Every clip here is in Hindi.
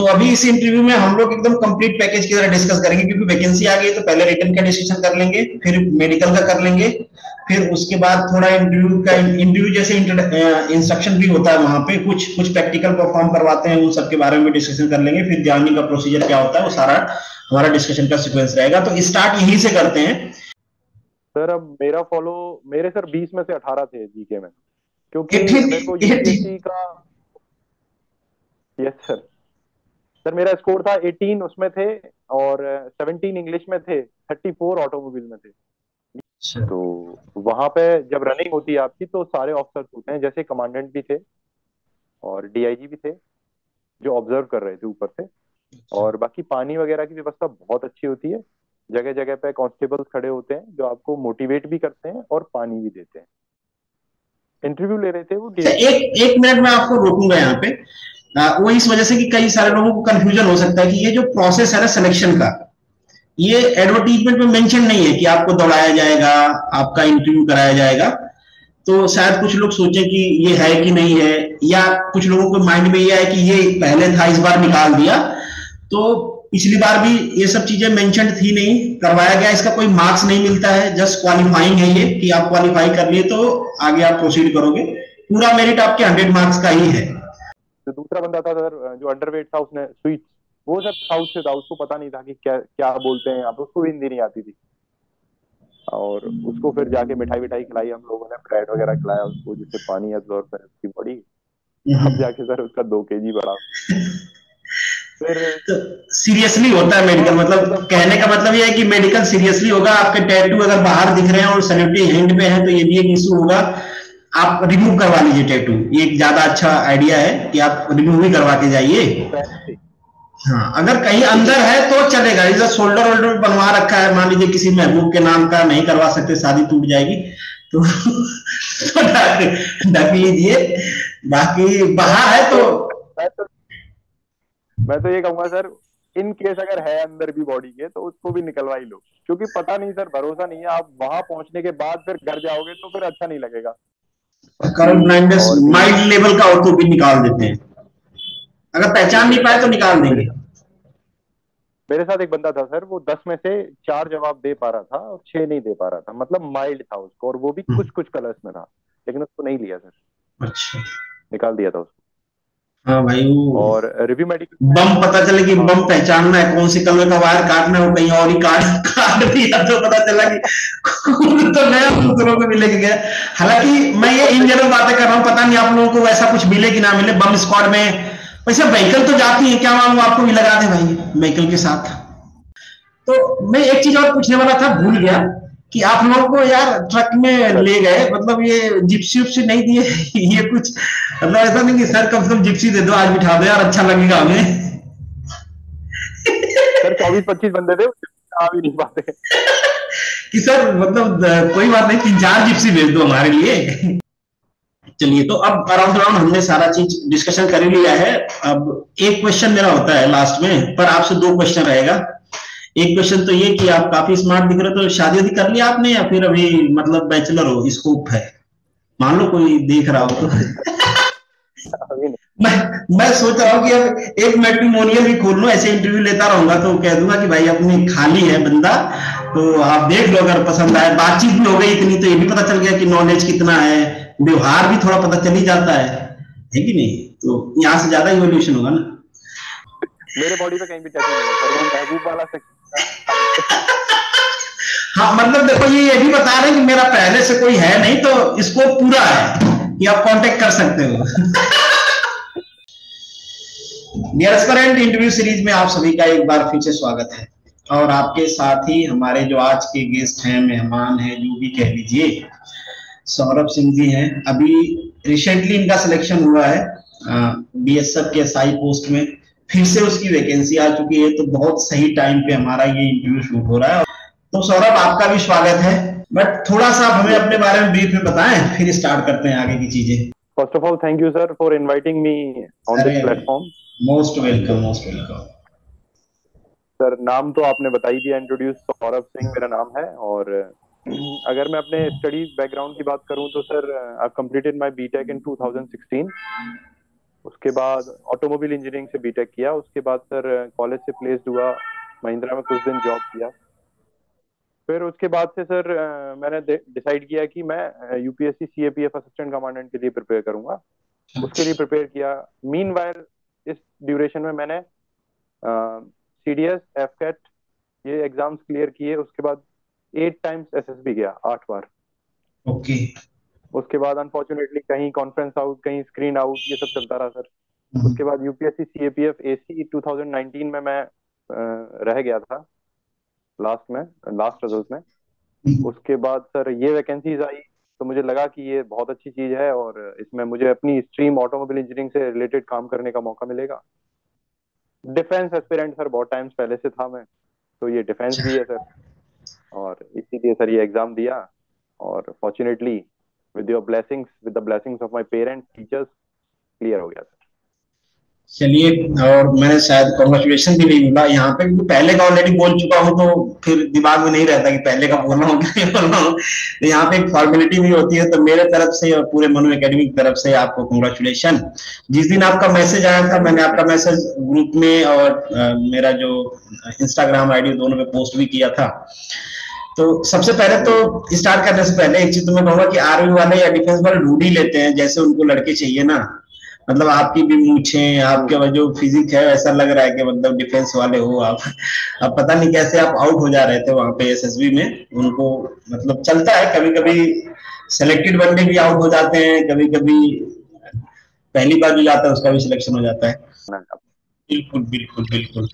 तो अभी इस इंटरव्यू में हम लोग एकदम कंप्लीट पैकेज की तरह डिस्कस करेंगे क्योंकि वैकेंसी आ गई तो पहले रिटर्न का डिस्कशन कर लेंगे फिर मेडिकल का कर लेंगे फिर उसके बाद थोड़ा इंटरव्यू का इंटरव्यू जैसे इंस्ट्रक्शन भी होता है वहाँ पे कुछ कुछ प्रैक्टिकल परफॉर्म करवाते हैं उन सब के बारे में डिस्कशन कर लेंगे फिर ज्वाइनिंग का प्रोसीजर क्या होता है वो सारा हमारा डिस्कशन का सिक्वेंस रहेगा। तो स्टार्ट यहीं से करते हैं। सर अब मेरा फॉलो मेरे सर 20 में से 18 थे जीके में क्योंकि मेरे को यूपीएससी का यस सर सर मेरा स्कोर था 18 उसमें थे और 17 इंग्लिश में थे 34 ऑटोमोबाइल में थे। अच्छा। तो वहाँ पे जब रनिंग होती है आपकी तो सारे ऑफिसर्स होते हैं जैसे कमांडेंट भी थे और डीआईजी भी थे जो ऑब्ज़र्व कर रहे थे ऊपर से। अच्छा। और बाकी पानी वगैरह की व्यवस्था बहुत अच्छी होती है। जगह जगह पे कॉन्स्टेबल्स खड़े होते हैं जो आपको मोटिवेट भी करते हैं और पानी भी देते हैं। इंटरव्यू ले रहे थे वो एक एक मिनट में आपको रोकूँगा यहाँ पे। वो इस वजह से कि कई सारे लोगों को कंफ्यूजन हो सकता है कि ये जो प्रोसेस है ना सिलेक्शन का, ये एडवर्टीजमेंट में मेंशन नहीं है कि आपको दौड़ाया जाएगा, आपका इंटरव्यू कराया जाएगा। तो शायद कुछ लोग सोचे कि ये है कि नहीं है, या कुछ लोगों को माइंड में ये है कि ये पहले था, इस बार निकाल दिया। तो पिछली बार भी ये सब चीज़ें मेंशन थी नहीं, करवाया गया, इसका कोई मार्क्स नहीं मिलता है जस्ट क्वालिफाइंग है ये, कि आप क्वालिफाई कर लिए तो आगे आप प्रोसीड करोगे। पूरा मेरिट आपके हंड्रेड मार्क्स का ही है। जो दूसरा बंदा था सर, जो अंडरवेट था, उसने स्वीट वो सर साउथ से था, उसको पता नहीं था कि क्या क्या बोलते हैं यहाँ पे उसको हिंदी नहीं आती थी। और उसको फिर जाके मिठाई विठाई खिलाई, हम लोगों ने ब्रेड वगैरह खिलाया उसको, जिससे पानी एब्जॉर्ब करे उसकी बॉडी अब जाके सर उसका दो के जी बढ़ा। फिर सीरियसली तो होता है मेडिकल मतलब कहने का मतलब ये है कि मेडिकल सीरियसली होगा, आपके टैटू अगर बाहर दिख रहे हैं और सेलिब्रिटी हैंड पे है तो ये भी एक इशू होगा। आप रिमूव करवा लीजिए टैटू ये एक ज़्यादा अच्छा आइडिया है कि आप रिमूव ही करवा के जाइए। हाँ अगर कहीं अंदर है तो चलेगा। इधर शोल्डर वोल्डर बनवा रखा है। मान लीजिए किसी महबूब के नाम का नहीं करवा सकते शादी टूट जाएगी। तो, तो ढक लीजिए। बाकी बाहर है तो मैं तो ये कहूँगा सर इन केस अगर है अंदर भी बॉडी के तो उसको भी निकलवा ही लो। क्योंकि पता नहीं सर भरोसा नहीं है। आप वहाँ पहुँचने के बाद फिर घर जाओगे तो फिर अच्छा नहीं लगेगा। करंट ब्लाइंडनेस माइल्ड लेवल का हो तो भी निकाल देते हैं। अगर पहचान नहीं पाए तो निकाल देंगे। मेरे साथ एक बंदा था सर वो दस में से चार जवाब दे पा रहा था और छह नहीं दे पा रहा था। मतलब माइल्ड था उसको और वो भी। कुछ कुछ कलर्स में था लेकिन उसको नहीं लिया सर। अच्छा। निकाल दिया था उसको। हाँ भाई वो और रिव्यू मेडिकल बम पता चले कि बम पहचानना है कौन सी कलर का वायर काटना है वो कहीं और ही काट काट दिया तो पता चला कि तो नया दूसरों को मिले गया। हालाँकि मैं ये इन जनरल बातें कर रहा हूँ पता नहीं आप लोगों को वैसा कुछ मिले कि ना मिले बम स्क्वाड में। वैसे व्हीकल तो जाती है क्या मालूम आपको भी लगा दे भाई व्हीकल के साथ। तो मैं एक चीज़ और पूछने वाला था भूल गया। कि आप लोगों को यार ट्रक में ले गए मतलब ये जिप्सी उप्सी नहीं दिए ये कुछ मतलब ऐसा नहीं कि सर कम से कम जिप्सी दे दो आज बिठा दो यार अच्छा लगेगा हमें। सर चौबीस पच्चीस बंदे थे आ भी नहीं पाते। कि सर मतलब कोई बात नहीं तीन चार जिप्सी भेज दो हमारे लिए। चलिए तो अब अराउंड अराउंड हमने सारा चीज़ डिस्कशन कर लिया है। अब एक क्वेश्चन मेरा होता है लास्ट में पर आपसे दो क्वेश्चन रहेगा। एक क्वेश्चन तो ये कि आप काफ़ी स्मार्ट दिख रहे हो तो शादी कर लिया आपने या फिर अभी मतलब बैचलर हो स्कोप है? मान लो कोई देख रहा हो तो। मैं मैं सोच रहा हूँ कि अब एक मैट्रिमोनियल भी खोल लो ऐसे इंटरव्यू लेता रहूँगा तो कह दूँगा कि भाई अपनी खाली है बंदा तो आप देख लो अगर पसंद आए। बातचीत भी हो गई इतनी तो ये भी पता चल गया कि नॉलेज कितना है व्यवहार भी थोड़ा पता चल ही जाता है। है कि नहीं? तो यहाँ से ज़्यादा इवोल्यूशन होगा ना। मेरे बॉडी पे कहीं भी टैटू नहीं है महबूब वाला हाँ मतलब देखो, ये ये भी बता रहे हैं कि मेरा पहले से कोई है नहीं तो इसको पूरा है कि आप कांटेक्ट कर सकते हो। डियर इंटरव्यू सीरीज़ में आप सभी का एक बार फिर से स्वागत है। और आपके साथ ही हमारे जो आज के गेस्ट हैं, मेहमान हैं, जो भी कह लीजिए, सौरभ सिंह जी हैं। अभी रिसेंटली इनका सिलेक्शन हुआ है बीएसएफ के एसआई पोस्ट में। फिर से उसकी वैकेंसी आ चुकी है तो बहुत सही टाइम पे हमारा ये इंटरव्यू शूट हो रहा है। तो सौरभ आपका भी स्वागत है। बट थोड़ा सा हमें अपने बारे में ब्रीफ में बताएँ फिर स्टार्ट करते हैं आगे की चीज़ें। First of all thank you sir for inviting me on this platform most welcome most welcome sir नाम तो आपने बता ही दिया इंट्रोड्यूस सौरभ सिंह मेरा नाम है और अगर मैं अपने स्टडीज़ बैकग्राउंड की बात करूँ तो sir I completed my BTech in 2016 उसके बाद ऑटोमोबाइल इंजीनियरिंग से बीटेक किया उसके बाद सर कॉलेज से प्लेस्ड हुआ महिंद्रा में कुछ दिन जॉब किया। फिर उसके बाद से सर मैंने डिसाइड किया कि मैं यूपीएससी सीएपीएफ असिस्टेंट कमांडेंट के लिए प्रिपेयर करूँगा। उसके लिए प्रिपेयर किया। मीन इस ड्यूरेशन में मैंने C D S AFCAT ये एग्ज़ाम्स क्लियर किए। उसके बाद eight times S S B गया आठ बार। Okay okay. उसके बाद अनफॉर्चुनेटली कहीं कॉन्फ्रेंस आउट कहीं स्क्रीन आउट ये सब चलता रहा सर हम्म। उसके बाद UPSC C A P F A C two thousand nineteen में मैं रह गया था लास्ट में लास्ट रिज़ल्ट में. हम्म। उसके बाद सर ये वैकेंसीज आई तो मुझे लगा कि ये बहुत अच्छी चीज़ है और इसमें मुझे अपनी स्ट्रीम ऑटोमोबाइल इंजीनियरिंग से रिलेटेड काम करने का मौका मिलेगा. डिफेंस एस्पिरेंट सर बहुत टाइम्स पहले से था मैं तो ये डिफेंस भी है सर और इसीलिए सर ये एग्ज़ाम दिया और fortunately with your blessings with the blessings of my parents teachers clear हो गया सर चलिए और मैंने शायद कॉन्ग्रेचुलेशन भी नहीं मिला यहाँ पे क्योंकि पहले का ऑलरेडी बोल चुका हूँ तो फिर दिमाग में नहीं रहता कि पहले का बोलना हो क्या बोलना हो। तो यहाँ पे एक फॉर्मेलिटी भी होती है तो मेरे तरफ़ से और पूरे मनु एकेडमी की तरफ़ से आपको कॉन्ग्रेचुलेशन जिस दिन आपका मैसेज आया था मैंने आपका मैसेज ग्रुप में और आ, मेरा जो इंस्टाग्राम आईडी दोनों में पोस्ट भी किया था। तो सबसे पहले तो स्टार्ट करने से पहले एक चीज़ तो मैं कहूँगा कि आर्मी वाले या डिफेंस वाले ढूंढ ही लेते हैं, जैसे उनको लड़के चाहिए ना। मतलब आपकी भी मूछे, आपके जो फिजिक है, ऐसा लग रहा है कि मतलब डिफेंस वाले हो आप। अब पता नहीं कैसे आप आउट हो जा रहे थे वहाँ पे एसएसबी में। उनको मतलब चलता है कभी कभी सिलेक्टेड बनने भी आउट हो जाते हैं कभी कभी पहली बार भी जाता है, उसका भी सिलेक्शन हो जाता है। बिल्कुल बिल्कुल बिल्कुल।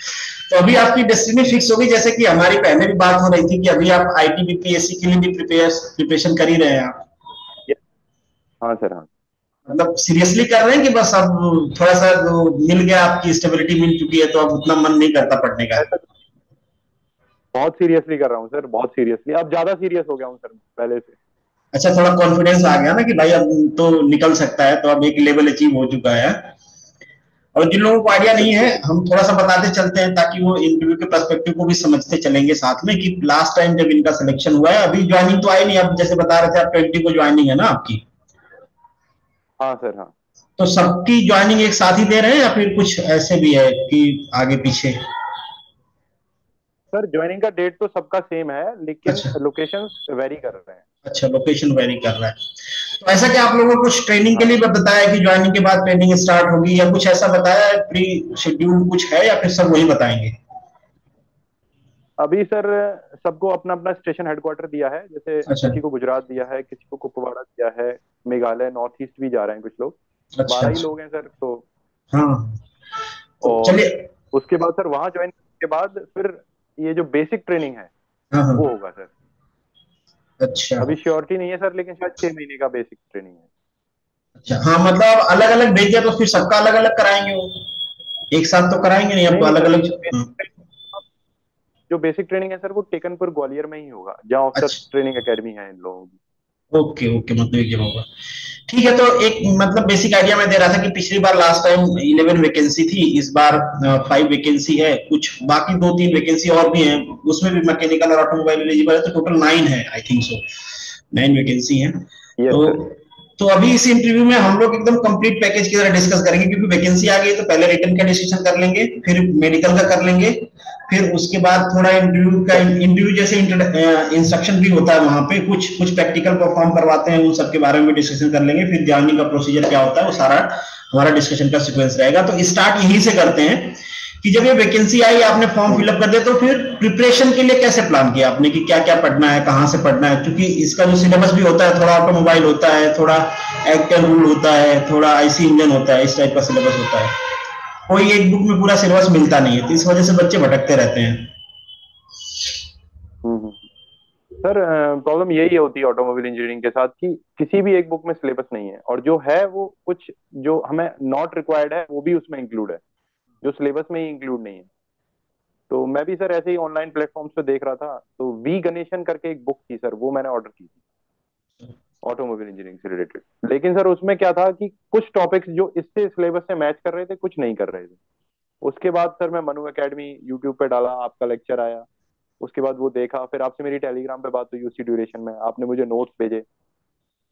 तो अभी आपकी डेस्टिनी फिक्स होगी जैसे कि हमारी पहले भी बात हो रही थी कि अभी आप आई टी बीपीएससी के लिए भी प्रिपेयर प्रिपरेशन कर ही रहे हैं आप। हाँ सर हाँ। मतलब सीरियसली कर रहे हैं कि बस अब थोड़ा सा मिल गया आपकी स्टेबिलिटी मिल चुकी है तो अब उतना मन नहीं करता पढ़ने का? बहुत सीरियसली कर रहा हूँ सर बहुत सीरियसली अब ज़्यादा सीरियस हो गया हूँ सर पहले से। अच्छा थोड़ा कॉन्फिडेंस आ गया ना कि भाई अब तो निकल सकता है तो अब एक लेवल अचीव हो चुका है। और जिन लोगों को आइडिया नहीं है हम थोड़ा सा बताते चलते हैं ताकि वो इंटरव्यू के पर्सपेक्टिव को भी समझते चलेंगे साथ में कि लास्ट टाइम जब इनका सिलेक्शन हुआ है अभी ज्वाइनिंग तो आई नहीं अब जैसे बता रहे थे आप ट्वेंटी को ज्वाइनिंग है ना आपकी? हाँ सर हाँ। तो सबकी ज्वाइनिंग एक साथ ही दे रहे हैं या फिर कुछ ऐसे भी है कि आगे पीछे? सर ज्वाइनिंग का डेट तो सबका सेम है लेकिन अच्छा। लोकेशन वेरी कर रहे हैं। अच्छा लोकेशन वेरी कर रहा है तो ऐसा क्या आप लोगों को कुछ ट्रेनिंग के लिए बताया कि ज्वाइनिंग के बाद ट्रेनिंग स्टार्ट होगी या कुछ ऐसा बताया प्री शेड्यूल कुछ है या फिर सब वही बताएँगे अभी सर सबको अपना अपना स्टेशन हेडक्वार्टर दिया है जैसे अच्छा। किसी को गुजरात दिया है किसी को कुपवाड़ा दिया है मेघालय नॉर्थ ईस्ट भी जा रहे हैं कुछ लोग अच्छा, बारह ही अच्छा। लोग हैं सर तो हाँ और चलिए उसके बाद सर वहाँ ज्वाइन के बाद फिर ये जो बेसिक ट्रेनिंग है हाँ, हाँ। वो होगा सर अच्छा। अभी श्योरिटी नहीं है सर लेकिन शायद छह महीने का बेसिक ट्रेनिंग है। अच्छा हाँ मतलब अलग अलग भेज दिया तो फिर सबका अलग अलग कराएँगे वो। एक साथ तो कराएँगे नहीं अब अलग अलग जो बेसिक ट्रेनिंग है सर वो टेकनपुर ग्वालियर में ही होगा जहाँ ऑफिसर ट्रेनिंग अकेडमी है इन लोगों की। ओके ओके मतलब एक होगा ठीक है तो एक मतलब बेसिक आइडिया मैं दे रहा था कि पिछली बार लास्ट टाइम 11 वैकेंसी थी इस बार फाइव वैकेंसी है कुछ बाकी दो तीन वैकेंसी और भी हैं उसमें भी मैकेनिकल और ऑटोमोबाइल एलिजिबल है तो टोटल नाइन है I think so nine vacancy है। तो तो अभी इस इंटरव्यू में हम लोग एकदम कंप्लीट पैकेज की तरह डिस्कस करेंगे क्योंकि वैकेंसी आ गई तो पहले रिटर्न का डिस्कशन कर लेंगे फिर मेडिकल का कर लेंगे फिर उसके बाद थोड़ा इंटरव्यू का इंटरव्यू जैसे इंस्ट्रक्शन भी होता है वहाँ पे, कुछ कुछ प्रैक्टिकल परफॉर्म करवाते हैं, उन सब के बारे में डिस्कशन कर लेंगे, फिर ज्वाइनिंग का प्रोसीजर क्या होता है, वो सारा हमारा डिस्कशन का सिक्वेंस रहेगा। तो स्टार्ट यहीं से करते हैं कि जब ये वैकेंसी आई, आपने फॉर्म फिलअप कर दिया तो फिर प्रिपरेशन के लिए कैसे प्लान किया आपने कि क्या क्या पढ़ना है, कहाँ से पढ़ना है? क्योंकि इसका जो सिलेबस भी होता है, थोड़ा ऑटोमोबाइल होता है, थोड़ा एक्टर रूल होता है, थोड़ा आईसी इंजन होता है, इस टाइप का सिलेबस होता है। कोई एक बुक में पूरा सिलेबस मिलता नहीं है तो इस वजह से बच्चे भटकते रहते हैं। हम्म, हम्म। सर प्रॉब्लम यही होती है ऑटोमोबाइल इंजीनियरिंग के साथ कि किसी भी एक बुक में सिलेबस नहीं है और जो है वो कुछ जो हमें नॉट रिक्वायर्ड है वो भी उसमें इंक्लूड है जो सिलेबस में ही इंक्लूड नहीं है। तो मैं भी सर ऐसे ही ऑनलाइन प्लेटफॉर्म्स पे देख रहा था तो वी गणेशन करके एक बुक थी सर वो मैंने ऑर्डर की थी। ऑटोमोबाइल इंजीनियरिंग से रिलेटेड लेकिन सर उसमें क्या था कि कुछ टॉपिक्स जो इससे सिलेबस से मैच कर रहे थे कुछ नहीं कर रहे थे। उसके बाद सर मैं मनु अकेडमी यूट्यूब पे डाला आपका लेक्चर आया। उसके बाद वो देखा फिर आपसे मेरी टेलीग्राम पे बात हुई उसी ड्यूरेशन में। आपने मुझे नोट्स भेजे।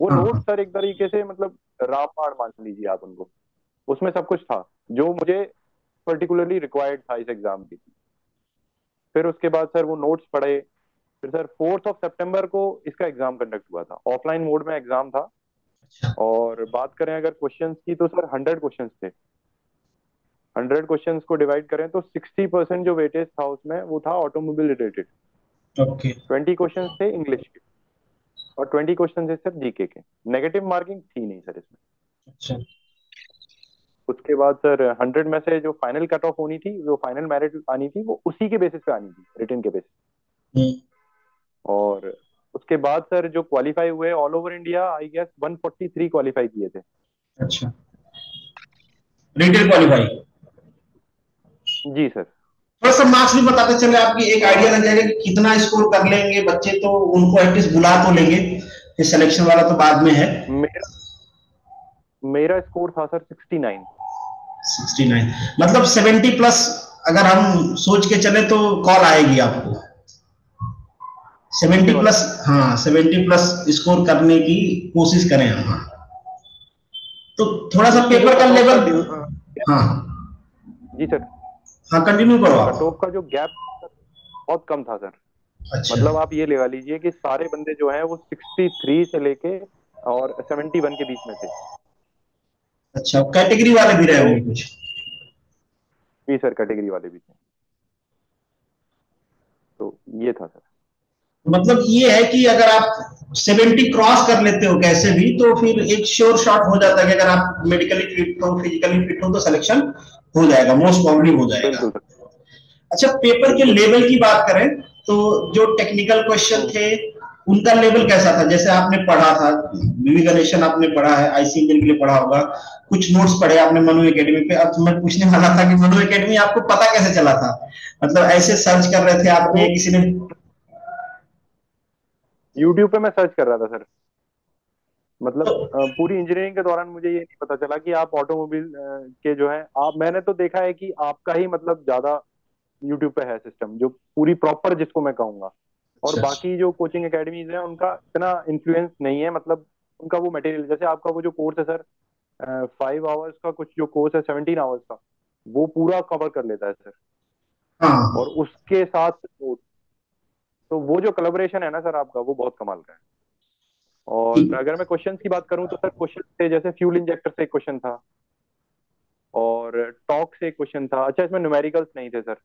वो नोट्स हाँ, हाँ। सर एक तरीके से मतलब रामबाण मान लीजिए आप उनको। उसमें सब कुछ था जो मुझे पर्टिकुलरली रिक्वायर्ड था इस एग्ज़ाम के। लिए फिर उसके बाद सर वो नोट्स पढ़े। फिर सर फोर्थ ऑफ़ सितंबर को इसका एग्ज़ाम कंडक्ट हुआ था। ऑफलाइन मोड में एग्ज़ाम था। अच्छा। और बात करें अगर क्वेश्चंस की तो सर हंड्रेड क्वेश्चंस थे। हंड्रेड क्वेश्चंस को डिवाइड करें तो सिक्सटी परसेंट जो वेटेज था उसमें वो था ऑटोमोबाइल रिलेटेड ट्वेंटी क्वेश्चन थे इंग्लिश के। और ट्वेंटी क्वेश्चन थे सर जीके के। नेगेटिव मार्किंग थी नहीं सर इसमें। अच्छा। उसके बाद सर हंड्रेड में से जो फाइनल कट ऑफ़ होनी थी जो फाइनल मेरिट आनी थी वो उसी के बेसिस पे आनी थी रिटर्न के बेसिस। और उसके बाद सर जो क्वालिफाई हुए all over India I guess 143 qualify किए थे। अच्छा। रिटेल क्वालिफाई जी सर। थोड़ा सा मार्क्स भी बताते चले आपकी एक आइडिया लग जाएगा कि कितना स्कोर कर लेंगे बच्चे तो उनको एटलीस्ट बुला तो लेंगे फिर सिलेक्शन वाला तो बाद में है। मेरा मेरा स्कोर था सर 69 69 मतलब 70 प्लस अगर हम सोच के चले तो कॉल आएगी आपको। 70 प्लस हाँ 70 प्लस स्कोर करने की कोशिश करें हम हाँ। तो थोड़ा सा पेपर का लेवल हाँ। जी सर हाँ कंटिन्यू करो आप। टॉप का जो गैप बहुत कम था सर अच्छा। मतलब आप ये लगा लीजिए कि सारे बंदे जो हैं वो 63 से लेके और 71 के बीच में थे। अच्छा कैटेगरी वाले भी रहे होंगे कुछ? जी सर कैटेगरी वाले भी थे। तो ये था सर मतलब ये है कि अगर आप 70 क्रॉस कर लेते हो कैसे भी तो फिर एक श्योर शॉट हो जाता है कि अगर आप मेडिकली फिट हो फिजिकली फिट हो तो सिलेक्शन हो जाएगा मोस्ट प्रॉब्लम हो जाएगा। अच्छा पेपर के लेवल की बात करें तो जो टेक्निकल क्वेश्चन थे उनका लेवल कैसा था? जैसे आपने पढ़ा था विविगनेशन आपने पढ़ा है आईसी इंजन के लिए पढ़ा होगा कुछ नोट्स पढ़े आपने मनु एकेडमी पे अब मैं पूछने वाला था कि मनु एकेडमी आपको पता कैसे चला था? मतलब ऐसे सर्च कर रहे थे आपने किसी ने यूट्यूब पे मैं सर्च कर रहा था सर मतलब तो, पूरी इंजीनियरिंग के दौरान मुझे ये नहीं पता चला कि आप ऑटोमोबाइल के जो है आप मैंने तो देखा है कि आपका ही मतलब ज़्यादा यूट्यूब पे है सिस्टम जो पूरी प्रॉपर जिसको मैं कहूँगा और अच्छा, अच्छा। बाकी जो कोचिंग एकेडमीज है उनका इतना इन्फ्लुएंस नहीं है मतलब उनका वो मटेरियल जैसे आपका वो जो कोर्स है सर फाइव आवर्स का कुछ जो कोर्स है सेवनटीन आवर्स का वो पूरा कवर कर लेता है सर हाँ। और उसके साथ तो वो जो कोलेबोरेशन है ना सर आपका वो बहुत कमाल का है। और अगर मैं क्वेश्चंस की बात करूँ तो सर क्वेश्चन थे जैसे फ्यूल इंजेक्टर से एक क्वेश्चन था और टॉक से एक क्वेश्चन था। अच्छा इसमें न्यूमेरिकल्स नहीं थे सर।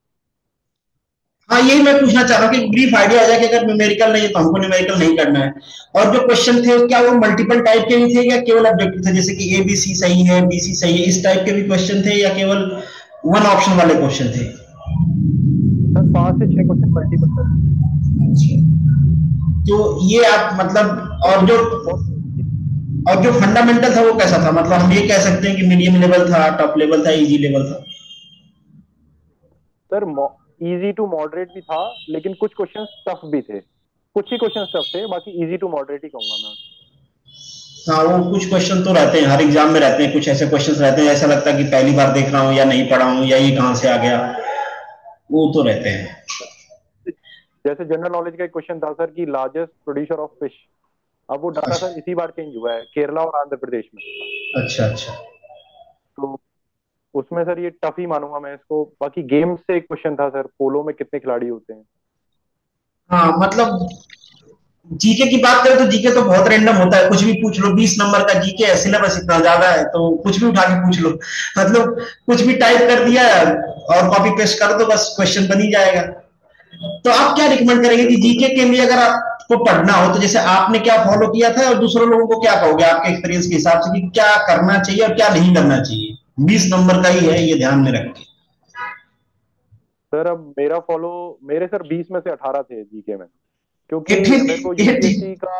हाँ यही मैं पूछना चाह रहा हूँ कि ब्रीफ आइडिया आ जाए कि अगर न्यूमेरिकल नहीं है तो हमको न्यूमेरिकल नहीं करना है। और जो क्वेश्चन थे क्या वो मल्टीपल टाइप के भी थे या केवल ऑब्जेक्टिव थे? जैसे कि ए बी सी सही है बी सी सही है इस टाइप के भी क्वेश्चन थे या केवल वन ऑप्शन वाले क्वेश्चन थे? सर पाँच से छह क्वेश्चन मल्टीपल तो ये आप मतलब और जो और जो फंडामेंटल था वो कैसा था? मतलब हम ये कह सकते हैं कि मीडियम लेवल था टॉप लेवल था इजी लेवल था। सर इजी टू मॉडरेट भी था लेकिन कुछ क्वेश्चन टफ भी थे। कुछ ही क्वेश्चन टफ थे बाकी इजी टू मॉडरेट ही कहूँगा मैं। हाँ वो कुछ क्वेश्चन तो रहते हैं हर एग्ज़ाम में रहते हैं कुछ ऐसे क्वेश्चन रहते हैं ऐसा लगता है कि पहली बार देख रहा हूँ या नहीं पढ़ा हूँ या ये कहाँ से आ गया। वो तो रहते हैं। जैसे जनरल नॉलेज का एक क्वेश्चन था सर कि लार्जेस्ट प्रोड्यूसर ऑफ़ फ़िश अब वो डाटा सर इसी बार चेंज हुआ है केरला और आंध्र प्रदेश में। अच्छा अच्छा। तो उसमें सर ये टफ ही मानूँगा मैं इसको। बाकी गेम से एक क्वेश्चन था सर पोलो में कितने खिलाड़ी होते हैं? हाँ मतलब जीके की बात करें तो जीके तो बहुत रैंडम होता है। कुछ भी पूछ लो बीस नंबर का जीके है सिलेबस इतना ज़्यादा है तो कुछ भी उठा के पूछ लो। मतलब कुछ भी टाइप कर दिया और कॉपी पेस्ट कर दो बस क्वेश्चन बन ही जाएगा। तो आप क्या रिकमेंड करेंगे कि जीके के लिए अगर आपको पढ़ना हो तो जैसे आपने क्या फॉलो किया था और दूसरे लोगों को क्या कहोगे? आपके एक्सपीरियंस के हिसाब से कि क्या करना चाहिए और क्या नहीं करना चाहिए? बीस नंबर का ही है ये ध्यान में रख। सर अब मेरा फॉलो मेरे सर बीस में से अठारह थे जीके में क्योंकि मेरे को यूपीएससी का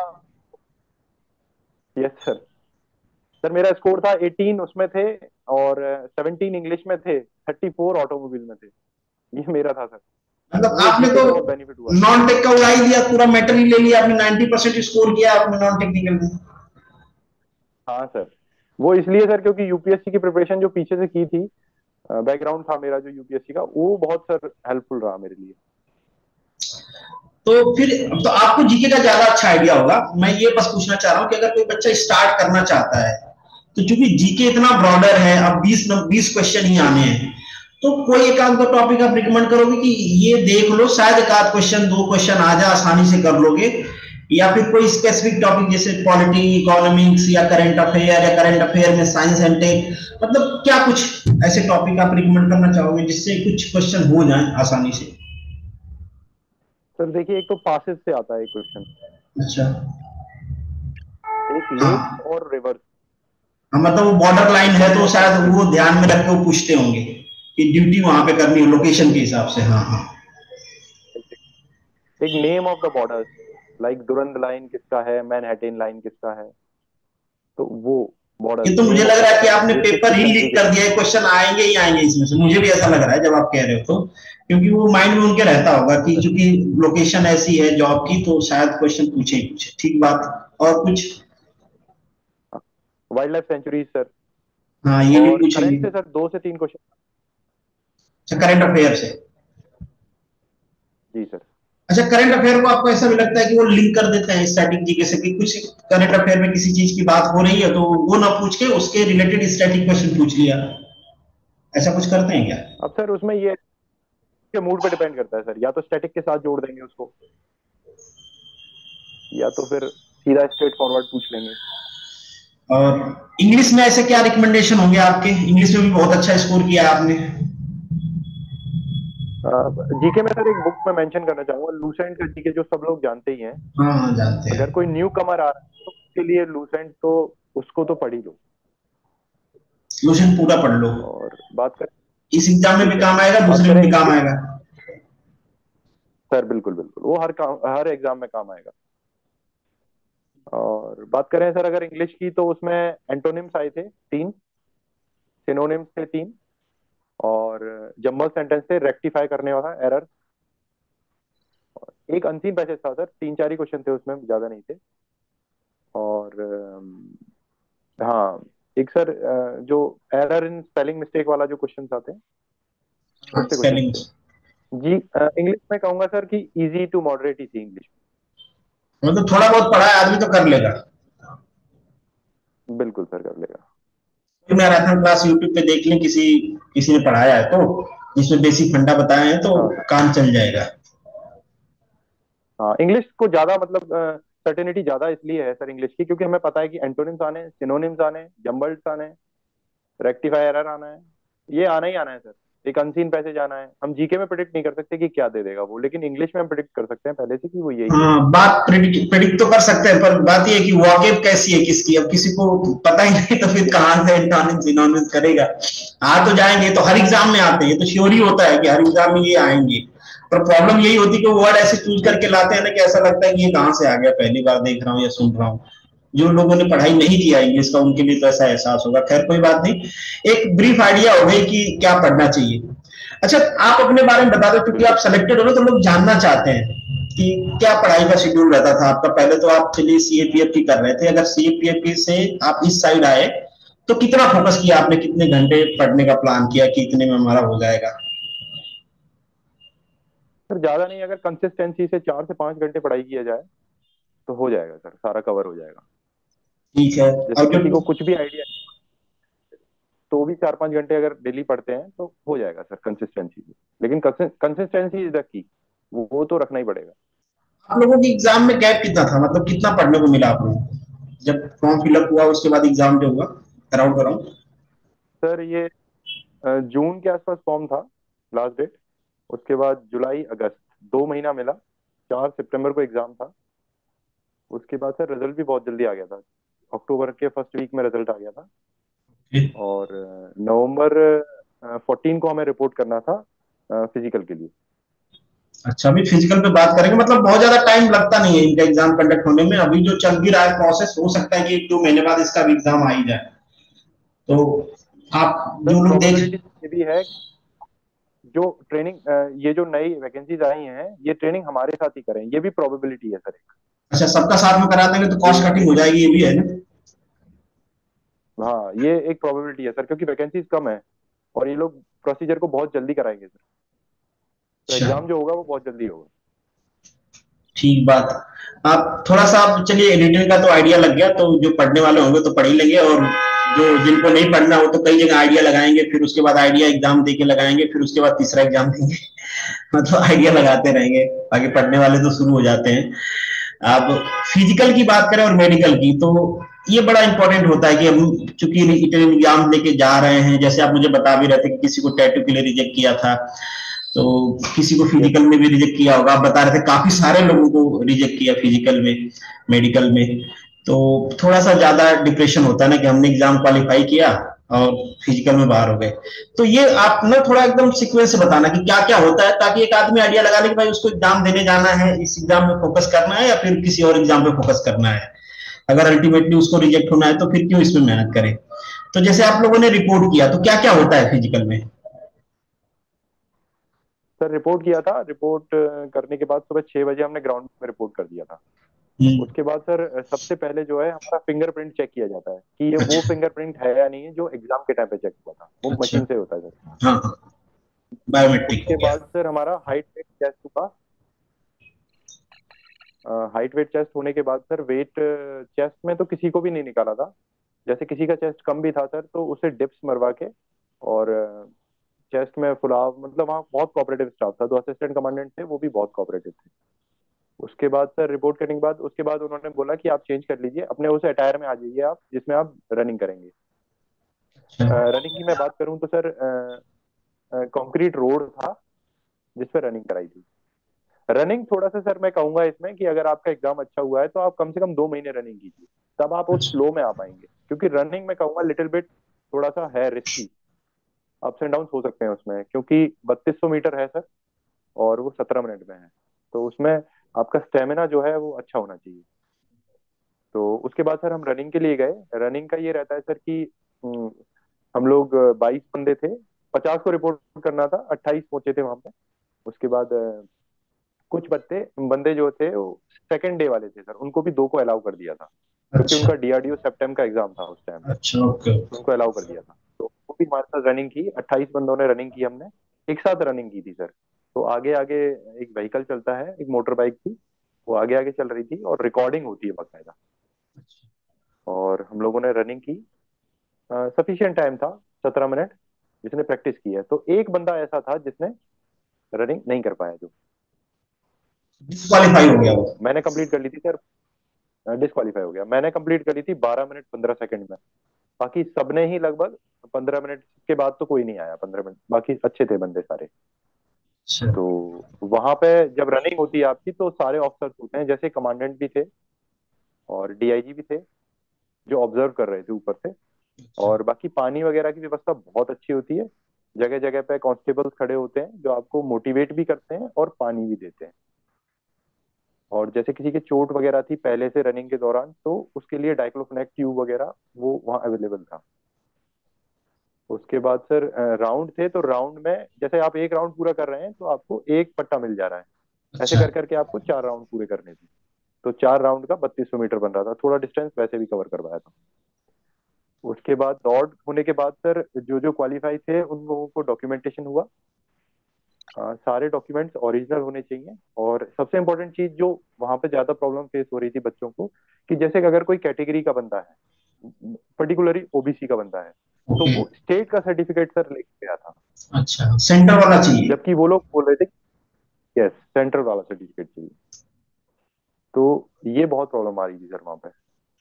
यस सर सर मेरा स्कोर था 18 उसमें थे और 17 इंग्लिश में थे 34 ऑटोमोबाइल में थे। ये मेरा था सर। मतलब आपने तो नॉन टेक का उड़ा ही दिया पूरा मैटर ही ले लिया आपने 90 परसेंट स्कोर किया आपने नॉन टेक्निकल में। हाँ सर वो इसलिए सर क्योंकि यूपीएससी की प्रिपरेशन जो पीछे से की थी बैकग्राउंड था मेरा जो यूपीएससी का वो बहुत सर हेल्पफुल रहा मेरे लिए। तो फिर तो आपको जीके का ज़्यादा अच्छा आइडिया होगा। मैं ये बस पूछना चाह रहा हूँ कि अगर कोई बच्चा स्टार्ट करना चाहता है तो चूँकि जीके इतना ब्रॉडर है अब 20 20 क्वेश्चन ही आने हैं। तो कोई एक आध टॉपिक आप रिकमेंड करोगे कि ये देख लो शायद एक आध क्वेश्चन दो क्वेश्चन आ जाए आसानी से कर लोगे या फिर कोई स्पेसिफिक टॉपिक जैसे पॉलिटी इकोनॉमिक्स या करंट अफेयर या करंट अफेयर में साइंस एंड टेक मतलब क्या कुछ ऐसे टॉपिक आप रिकमेंड करना चाहोगे जिससे कुछ क्वेश्चन हो जाए आसानी से? सर देखिए एक तो पासिस से आता है क्वेश्चन अच्छा। एक लेक और रिवर हाँ मतलब वो बॉर्डर लाइन है तो शायद वो ध्यान में रख के पूछते होंगे। कि ड्यूटी वहाँ पे करनी है लोकेशन के हिसाब से हाँ हाँ। एक name of the border like Durand line किसका है मैनहट्टन लाइन किसका है तो वो बॉर्डर ये तो मुझे लग रहा है कि आपने पेपर ही लीक कर दिया है क्वेश्चन आएँगे ही आएँगे इसमें से। मुझे भी ऐसा लग रहा है जब आप कह रहे हो तो क्योंकि वो माइंड में उनके रहता होगा कि चूँकि लोकेशन ऐसी है जॉब की तो शायद क्वेश्चन पूछे ही पूछे। ठीक बात और कुछ? वाइल्ड लाइफ सेंचुरी सर हाँ ये भी पूछेंगे। सर दो से तीन क्वेश्चन अच्छा करंट अफेयर से। जी सर अच्छा करंट अफेयर को आपको ऐसा भी लगता है कि वो लिंक कर देते हैं स्टैटिक जीके से कि कुछ करंट अफेयर में किसी चीज़ की बात हो रही है तो वो ना पूछ के उसके रिलेटेड स्टैटिक क्वेश्चन पूछ लिया। ऐसा कुछ करते हैं क्या? अब सर उसमें ये के मूड पे डिपेंड करता है सर या तो स्टैटिक के साथ जोड़ देंगे उसको या तो फिर सीधा स्ट्रेट फॉरवर्ड पूछ लेंगे। और इंग्लिश में ऐसे क्या रिकमेंडेशन होंगे आपके? इंग्लिश में भी बहुत अच्छा स्कोर किया आपने। जीके में सर एक बुक में मेंशन करना चाहूँगा लूसेंट का जीके जो सब लोग जानते ही हैं। हाँ, हाँ जानते हैं। अगर कोई न्यू कमर आ रहा है तो उसके लिए लूसेंट तो उसको तो पढ़ ही लो। लूसेंट पूरा पढ़ लो। और बात कर इस एग्ज़ाम में भी काम आएगा दूसरे में भी काम आएगा। सर बिल्कुल बिल्कुल। वो हर काम हर एग्ज़ाम में काम आएगा। और बात करें सर अगर इंग्लिश की तो उसमें एंटोनिम्स आए थे तीन। सिनोनिम्स थे तीन। और जम्बल सेंटेंस से रेक्टिफाई करने वाला एरर एक अनसीन पैसेज था सर तीन चार ही क्वेश्चन थे उसमें ज़्यादा नहीं थे। और हाँ एक सर जो एरर इन स्पेलिंग मिस्टेक वाला जो क्वेश्चन आते हैं जी इंग्लिश में कहूँगा सर कि इजी टू मॉडरेट ही थी इंग्लिश मतलब थोड़ा बहुत पढ़ा है आदमी तो कर लेगा। बिल्कुल सर कर लेगा। मैराथन क्लास यूट्यूब पे देख लें किसी किसी ने पढ़ाया है तो जिसमें बेसिक फंडा बताए हैं तो हाँ। काम चल जाएगा। हाँ इंग्लिश को ज़्यादा मतलब सर्टेनिटी ज़्यादा इसलिए है सर इंग्लिश की क्योंकि हमें पता है कि एंटोनिम्स आने सिनोनिम्स आने जम्बल्स आने रेक्टिफायर आना है। ये आना ही आना है सर एक अनसीन पैसेज आना है। हम जीके में प्रिडिक्ट नहीं कर सकते कि क्या दे देगा वो लेकिन इंग्लिश में हम प्रिडिक्ट कर सकते हैं पहले से कि वो यही हाँ, बात प्रिडिक्ट तो कर सकते हैं पर बात ये है कि वाकिफ कैसी है किसकी अब किसी को पता ही नहीं तो फिर कहाँ से इंटॉनिम्स इनोनिम्स करेगा। आ तो जाएँगे तो हर एग्ज़ाम में आते हैं तो श्योर ही होता है कि हर एग्ज़ाम में ये आएँगे। पर प्रॉब्लम यही होती है कि वर्ड ऐसे चूज़ करके लाते हैं ना कि ऐसा लगता है कि ये कहाँ से आ गया पहली बार देख रहा हूँ या सुन रहा हूँ। जो लोगों ने पढ़ाई नहीं किया इंग्लिश का उनके लिए तो ऐसा एहसास होगा। खैर, कोई बात नहीं। एक ब्रीफ आइडिया हो गई कि क्या पढ़ना चाहिए। अच्छा आप अपने बारे में बता दो, क्योंकि आप सिलेक्टेड हो तो लोग जानना चाहते हैं कि क्या पढ़ाई का शेड्यूल रहता था आपका। पहले तो आप चलिए सीएपीएफ की कर रहे थे। अगर सीएपीएफ से आप इस साइड आए तो कितना फोकस किया आपने? कितने घंटे पढ़ने का प्लान किया कि इतने में हमारा हो जाएगा? सर, ज़्यादा नहीं, अगर कंसिस्टेंसी से चार से पाँच घंटे पढ़ाई किया जाए तो हो जाएगा, सर। सारा कवर हो जाएगा। ठीक है। जैसे किसी को कुछ भी आइडिया तो भी चार पाँच घंटे अगर डेली पढ़ते हैं तो हो जाएगा सर कंसिस्टेंसी लेकिन कंसिस्टेंसी इज़ द की वो, वो तो रखना ही पड़ेगा। आप लोगों की एग्ज़ाम में गैप कितना था? मतलब कितना पढ़ने को मिला आप लोगों जब फॉर्म फिलअप हुआ उसके बाद एग्ज़ाम जो हुआ अराउंड अराउंड सर ये जून के आसपास फॉर्म था लास्ट डेट उसके बाद जुलाई अगस्त। दो महीना मिला। चार सितंबर को एग्ज़ाम था। उसके बाद सर रिज़ल्ट भी बहुत जल्दी आ गया था। अक्टूबर के फ़र्स्ट वीक में रिज़ल्ट आ गया था। और नवंबर फोर्टीन को हमें रिपोर्ट करना था फ़िज़िकल के लिए। अच्छा अभी फ़िज़िकल पे बात करेंगे मतलब बहुत ज़्यादा टाइम लगता नहीं है इनका एग्ज़ाम कंडक्ट होने में। अभी जो चल भी रहा है प्रोसेस हो सकता है कि एक दो महीने बाद इसका भी एग्ज़ाम आ ही जाए। तो आप जो लोग देख भी है जो ट्रेनिंग ये जो नई वैकेंसीज आई हैं ये ट्रेनिंग हमारे साथ ही करें। ये भी प्रोबेबिलिटी है सर एक। अच्छा सबका साथ में करा देंगे तो कॉस्ट कटिंग हो जाएगी ये भी है ना? हाँ ये एक प्रोबेबिलिटी है सर क्योंकि वैकेंसीज कम है और ये लोग प्रोसीजर को बहुत जल्दी कराएँगे सर तो एग्ज़ाम अच्छा। जो होगा वो बहुत जल्दी होगा। ठीक बात। आप थोड़ा सा आप चलिए एडिटिंग का तो आइडिया लग गया तो जो पढ़ने वाले होंगे तो पढ़ ही लेंगे और जो जिनको नहीं पढ़ना हो तो कई जगह आइडिया लगाएँगे फिर उसके बाद आइडिया एग्ज़ाम दे के लगाएँगे फिर उसके बाद तीसरा एग्ज़ाम देंगे। मतलब आइडिया लगाते रहेंगे बाकी पढ़ने वाले तो शुरू हो जाते हैं। अब फ़िज़िकल की बात करें और मेडिकल की तो ये बड़ा इंपॉर्टेंट होता है कि हम चूँकि रिटर्न एग्ज़ाम लेके जा रहे हैं, जैसे आप मुझे बता भी रहे थे कि किसी को टैटू के लिए रिजेक्ट किया था तो किसी को फ़िज़िकल में भी रिजेक्ट किया होगा। आप बता रहे थे काफ़ी सारे लोगों को रिजेक्ट किया फ़िज़िकल में मेडिकल में। तो थोड़ा सा ज़्यादा डिप्रेशन होता है ना कि हमने एग्ज़ाम क्वालिफाई किया और फ़िज़िकल में बाहर हो गए। तो ये आप ना थोड़ा एकदम सीक्वेंस बताना कि क्या क्या होता है ताकि एक आदमी आइडिया लगा ले कि भाई उसको एग्ज़ाम देने जाना है, इस एग्ज़ाम में फोकस करना है या फिर किसी और एग्ज़ाम पे फोकस करना है। अगर अल्टीमेटली उसको रिजेक्ट होना है तो फिर क्यों इसमें मेहनत करे? तो जैसे आप लोगों ने रिपोर्ट किया तो क्या क्या होता है फ़िज़िकल में? सर रिपोर्ट किया था। रिपोर्ट करने के बाद सुबह छह बजे हमने ग्राउंड में रिपोर्ट कर दिया था। उसके बाद सर सबसे पहले जो है हमारा फिंगरप्रिंट चेक किया जाता है कि ये अच्छा। वो फिंगरप्रिंट है या नहीं है जो एग्ज़ाम के टाइम पे चेक हुआ था। वो अच्छा। मशीन से होता है सर। हाँ बायोमेट्रिक उसके बाद सर हमारा हाइट वेट टेस्ट हुआ। हाइट वेट टेस्ट होने के बाद सर वेट चेस्ट में तो किसी को भी नहीं निकाला था। जैसे किसी का चेस्ट कम भी था सर तो उसे डिप्स मरवा के और चेस्ट में फुलाव मतलब वहाँ बहुत कॉपरेटिव स्टाफ था जो असिस्टेंट कमांडेंट थे वो भी बहुत कॉपरेटिव थे। उसके बाद सर रिपोर्ट करने के बाद उसके बाद उन्होंने बोला कि आप चेंज कर लीजिए अपने उस अटायर में आ जाइए आप जिसमें आप रनिंग करेंगे। रनिंग की मैं बात करूँ तो सर कंक्रीट रोड था जिस पर रनिंग कराई थी। रनिंग थोड़ा सा सर मैं कहूँगा इसमें कि अगर आपका एग्ज़ाम अच्छा हुआ है तो आप कम से कम दो महीने रनिंग कीजिए। तब आप उस फ्लो में आ पाएँगे। क्योंकि रनिंग में कहूँगा लिटिल बिट थोड़ा सा है रिस्की अप्स एंड डाउन हो सकते हैं उसमें क्योंकि बत्तीस मीटर है सर और वो सत्रह मिनट में है। तो उसमें आपका स्टेमिना जो है वो अच्छा होना चाहिए। तो उसके बाद सर हम रनिंग के लिए गए। रनिंग का ये रहता है सर कि हम्म, हम लोग बाईस बंदे थे। पचास को रिपोर्ट करना था अट्ठाईस पहुँचे थे वहाँ पे। उसके बाद कुछ बच्चे बंदे जो थे वो सेकेंड डे वाले थे सर। उनको भी दो को अलाउ कर दिया था। क्योंकि अच्छा। उनका डीआरडीओ सेप्टेम्बर का एग्ज़ाम था उस टाइम अच्छा ओके उनको अलाउ कर दिया था। तो वो भी हमारे साथ रनिंग की अट्ठाईस बंदों ने रनिंग की हमने। एक साथ रनिंग की थी सर। तो आगे आगे एक व्हीकल चलता है एक मोटर बाइक थी वो आगे आगे चल रही थी और रिकॉर्डिंग होती है बाकायदा। अच्छा। और हम लोगों ने रनिंग की सफिशियंट टाइम था सत्रह मिनट जिसने प्रैक्टिस की है। तो एक बंदा ऐसा था जिसने रनिंग नहीं कर पाया जो। डिस्कालीफाई हो गया वो। मैंने कंप्लीट कर ली थी सर। डिस्कालीफाई हो गया। मैंने कंप्लीट कर ली थी बारह मिनट पंद्रह सेकंड में। बाकी सबने ही लगभग पंद्रह मिनट के बाद तो कोई नहीं आया पंद्रह मिनट। बाकी अच्छे थे बंदे सारे। तो वहाँ पे जब रनिंग होती है आपकी तो सारे ऑफिसर्स होते हैं जैसे कमांडेंट भी थे और डीआईजी भी थे जो ऑब्ज़र्व कर रहे थे ऊपर से। अच्छा। और बाकी पानी वगैरह की व्यवस्था बहुत अच्छी होती है। जगह जगह पे कांस्टेबल्स खड़े होते हैं जो आपको मोटिवेट भी करते हैं और पानी भी देते हैं। और जैसे किसी के चोट वगैरह थी पहले से रनिंग के दौरान तो उसके लिए डाइक्लोफेनेक ट्यूब वगैरह वो वहाँ अवेलेबल था। उसके बाद सर राउंड थे तो राउंड में जैसे आप एक राउंड पूरा कर रहे हैं तो आपको एक पट्टा मिल जा रहा है। अच्छा। ऐसे कर करके आपको चार राउंड पूरे करने थे। तो चार राउंड का बत्तीस सौ मीटर बन रहा था। थोड़ा डिस्टेंस वैसे भी कवर करवाया था। उसके बाद दौड़ होने के बाद सर जो जो क्वालिफाई थे उन लोगों को डॉक्यूमेंटेशन हुआ। आ, सारे डॉक्यूमेंट्स ओरिजिनल होने चाहिए। और सबसे इम्पोर्टेंट चीज़ जो वहाँ पे ज़्यादा प्रॉब्लम फेस हो रही थी बच्चों को कि जैसे अगर कोई कैटेगरी का बंदा है पर्टिकुलरली ओबीसी का बंदा है तो वो स्टेट का सर्टिफिकेट सर लेके गया था। अच्छा सेंटर वाला चाहिए? जबकि वो लोग बोल रहे थे यस सेंटर वाला सर्टिफिकेट चाहिए। तो ये बहुत प्रॉब्लम आ रही थी सर वहाँ पे।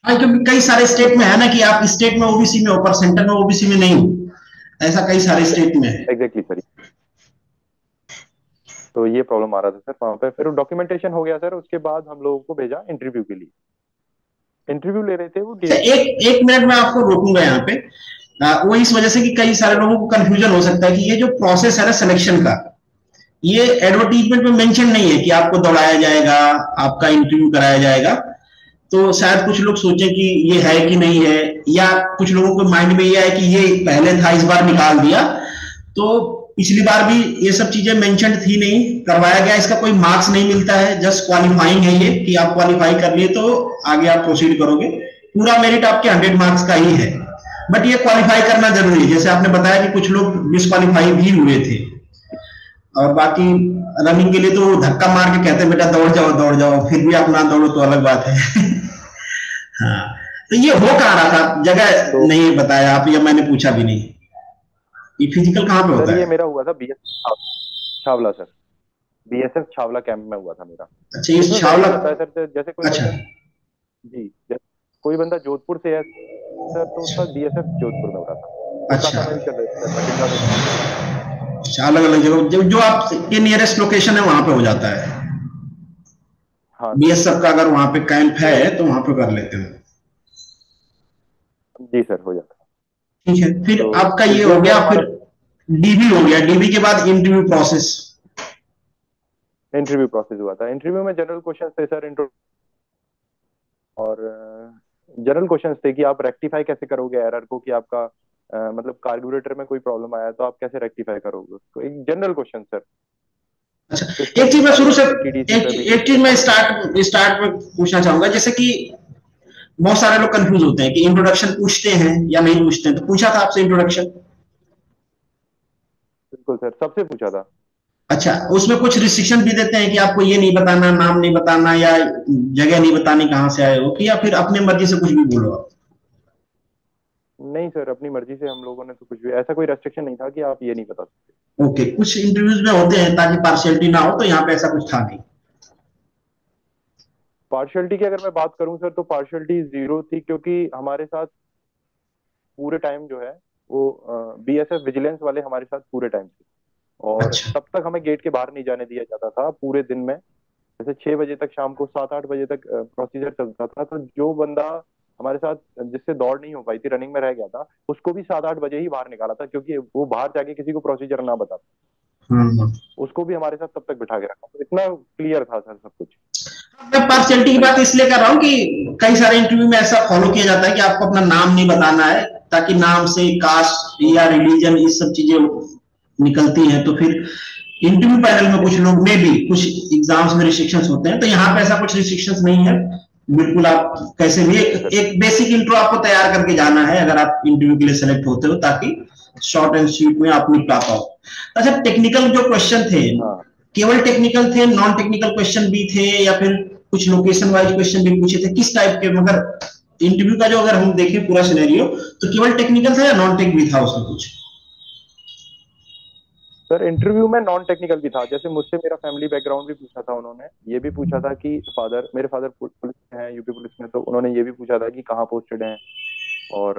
हाँ क्योंकि कई सारे स्टेट में है ना कि आप स्टेट में ओबीसी में हो पर सेंटर में ओबीसी में नहीं ऐसा कई सारे स्टेट में है। एग्जैक्टली सर तो ये प्रॉब्लम आ रहा था सर वहाँ पे। फिर डॉक्यूमेंटेशन हो गया सर उसके बाद हम लोगों को भेजा इंटरव्यू के लिए। इंटरव्यू ले रहे थे वो अच्छा, एक एक मिनट में आपको रोकूँगा यहाँ पे। वो इस वजह से कि कई सारे लोगों को कंफ्यूजन हो सकता है कि ये जो प्रोसेस है ना सिलेक्शन का, ये एडवर्टीजमेंट में मेंशन नहीं है कि आपको दौड़ाया जाएगा, आपका इंटरव्यू कराया जाएगा। तो शायद कुछ लोग सोचे कि ये है कि नहीं है, या कुछ लोगों को माइंड में ये है कि ये पहले था, इस बार निकाल दिया। तो पिछली बार भी ये सब चीज़ें मेंशन थी नहीं, करवाया गया, इसका कोई मार्क्स नहीं मिलता है जस्ट क्वालिफाइंग है ये, कि आप क्वालिफाई कर लिए तो आगे आप प्रोसीड करोगे। पूरा मेरिट आपके हंड्रेड मार्क्स का ही है। बट ये क्वालिफाई करना ज़रूरी है। जैसे आपने बताया कि कुछ लोग डिसक्वालीफाई भी हुए थे। और बाकी रनिंग के लिए तो धक्का मार के कहते हैं बेटा दौड़ जाओ दौड़ जाओ फिर भी आप ना दौड़ो तो अलग बात है। हाँ तो ये हो कहाँ रहा था? जगह तो, नहीं बताया आप या मैंने पूछा भी नहीं। ये फ़िज़िकल कहाँ पे होता है? ये मेरा हुआ था B Chhawla sir. BSF Chhawla camp में हुआ था मेरा। अच्छा ये छावला सर जैसे कोई अच्छा। जी जैसे कोई बंदा जोधपुर से है सर तो उसका बीएसएफ जोधपुर में हो रहा था। अच्छा। अच्छा अलग अलग जगह। जो जो आपके नियरेस्ट लोकेशन है वहाँ पे हो जाता है। हाँ। बीएसएफ का अगर वहाँ पे कैंप है तो वहाँ पे कर लेते हैं। जी सर हो जाता है। ठीक है फिर तो आपका ये हो गया फिर डीबी हो गया। डीबी के बाद इंटरव्यू प्रोसेस इंटरव्यू प्रोसेस हुआ था। इंटरव्यू में जनरल क्वेश्चन थे सर इंट्रो और जनरल क्वेश्चन थे कि आप रेक्टिफाई कैसे करोगे एरर को कि आपका uh, मतलब कार्बोरेटर में कोई प्रॉब्लम आया तो आप कैसे रेक्टिफाई करोगे उसको? एक जनरल क्वेश्चन सर अच्छा एक चीज़ मैं शुरू से एक, एक चीज़ मैं स्टार्ट स्टार्ट में पूछना चाहूँगा जैसे कि बहुत सारे लोग कंफ्यूज होते हैं कि इंट्रोडक्शन पूछते हैं या नहीं पूछते हैं तो पूछा था आपसे इंट्रोडक्शन बिल्कुल सर सबसे पूछा था। अच्छा उसमें कुछ रिस्ट्रिक्शन भी देते हैं कि आपको ये नहीं बताना नाम नहीं बताना या जगह नहीं बतानी कहाँ से आए हो कि या फिर अपनी मर्ज़ी से कुछ भी बोलो आप? नहीं सर अपनी मर्ज़ी से हम लोगों ने तो कुछ भी ऐसा कोई रेस्ट्रिक्शन नहीं था कि आप ये नहीं बता सकते। ओके कुछ इंटरव्यूज़ में होते हैं ताकि पार्शियलिटी ना हो तो यहाँ पे ऐसा कुछ था नहीं। पार्शियलिटी की अगर मैं बात करूँ सर तो पार्शियलिटी ज़ीरो थी क्योंकि हमारे साथ पूरे टाइम जो है वो बीएसएफ विजिलेंस वाले हमारे साथ पूरे टाइम थे। और अच्छा। तब तक हमें गेट के बाहर नहीं जाने दिया जाता था पूरे दिन में जैसे छह बजे तक शाम को सात आठ बजे तक प्रोसीजर चलता था तो जो बंदा हमारे साथ जिससे दौड़ नहीं हो पाई थी रनिंग में रह गया था उसको भी सात आठ बजे ही बाहर निकाला था क्योंकि वो बाहर जाके किसी को प्रोसीजर ना बताता हम्म। उसको भी हमारे साथ तब तक बिठा के रखा तो इतना क्लियर था सर सब कुछ मैं पार्शियलिटी की बात इसलिए कर रहा हूँ कि कई सारे इंटरव्यू में ऐसा फॉलो किया जाता है कि आपको अपना नाम नहीं बताना है ताकि नाम से कास्ट या रिलीजन इस सब चीज़ें निकलती है तो फिर इंटरव्यू पैनल में कुछ लोग में भी कुछ एग्ज़ाम्स में रिस्ट्रिक्शंस होते हैं तो यहाँ पे ऐसा कुछ रिस्ट्रिक्शंस नहीं है। बिल्कुल आप कैसे भी एक, एक बेसिक इंट्रो आपको तैयार करके जाना है अगर आप इंटरव्यू के लिए सेलेक्ट होते हो ताकि शॉर्ट एंड स्वीट में आप निपटा पाओ। अच्छा टेक्निकल जो क्वेश्चन थे हाँ। केवल टेक्निकल थे नॉन टेक्निकल क्वेश्चन भी थे या फिर कुछ लोकेशन वाइज क्वेश्चन भी पूछे थे किस टाइप के मगर इंटरव्यू का जो अगर हम देखें पूरा सिनेरियो तो केवल टेक्निकल था या नॉन टेक भी था उसमें कुछ सर इंटरव्यू में नॉन टेक्निकल भी था। जैसे मुझसे मेरा फैमिली बैकग्राउंड भी पूछा था उन्होंने। ये भी पूछा था कि फादर मेरे फादर पुलिस में हैं यूपी पुलिस में तो उन्होंने ये भी पूछा था कि कहाँ पोस्टेड हैं? और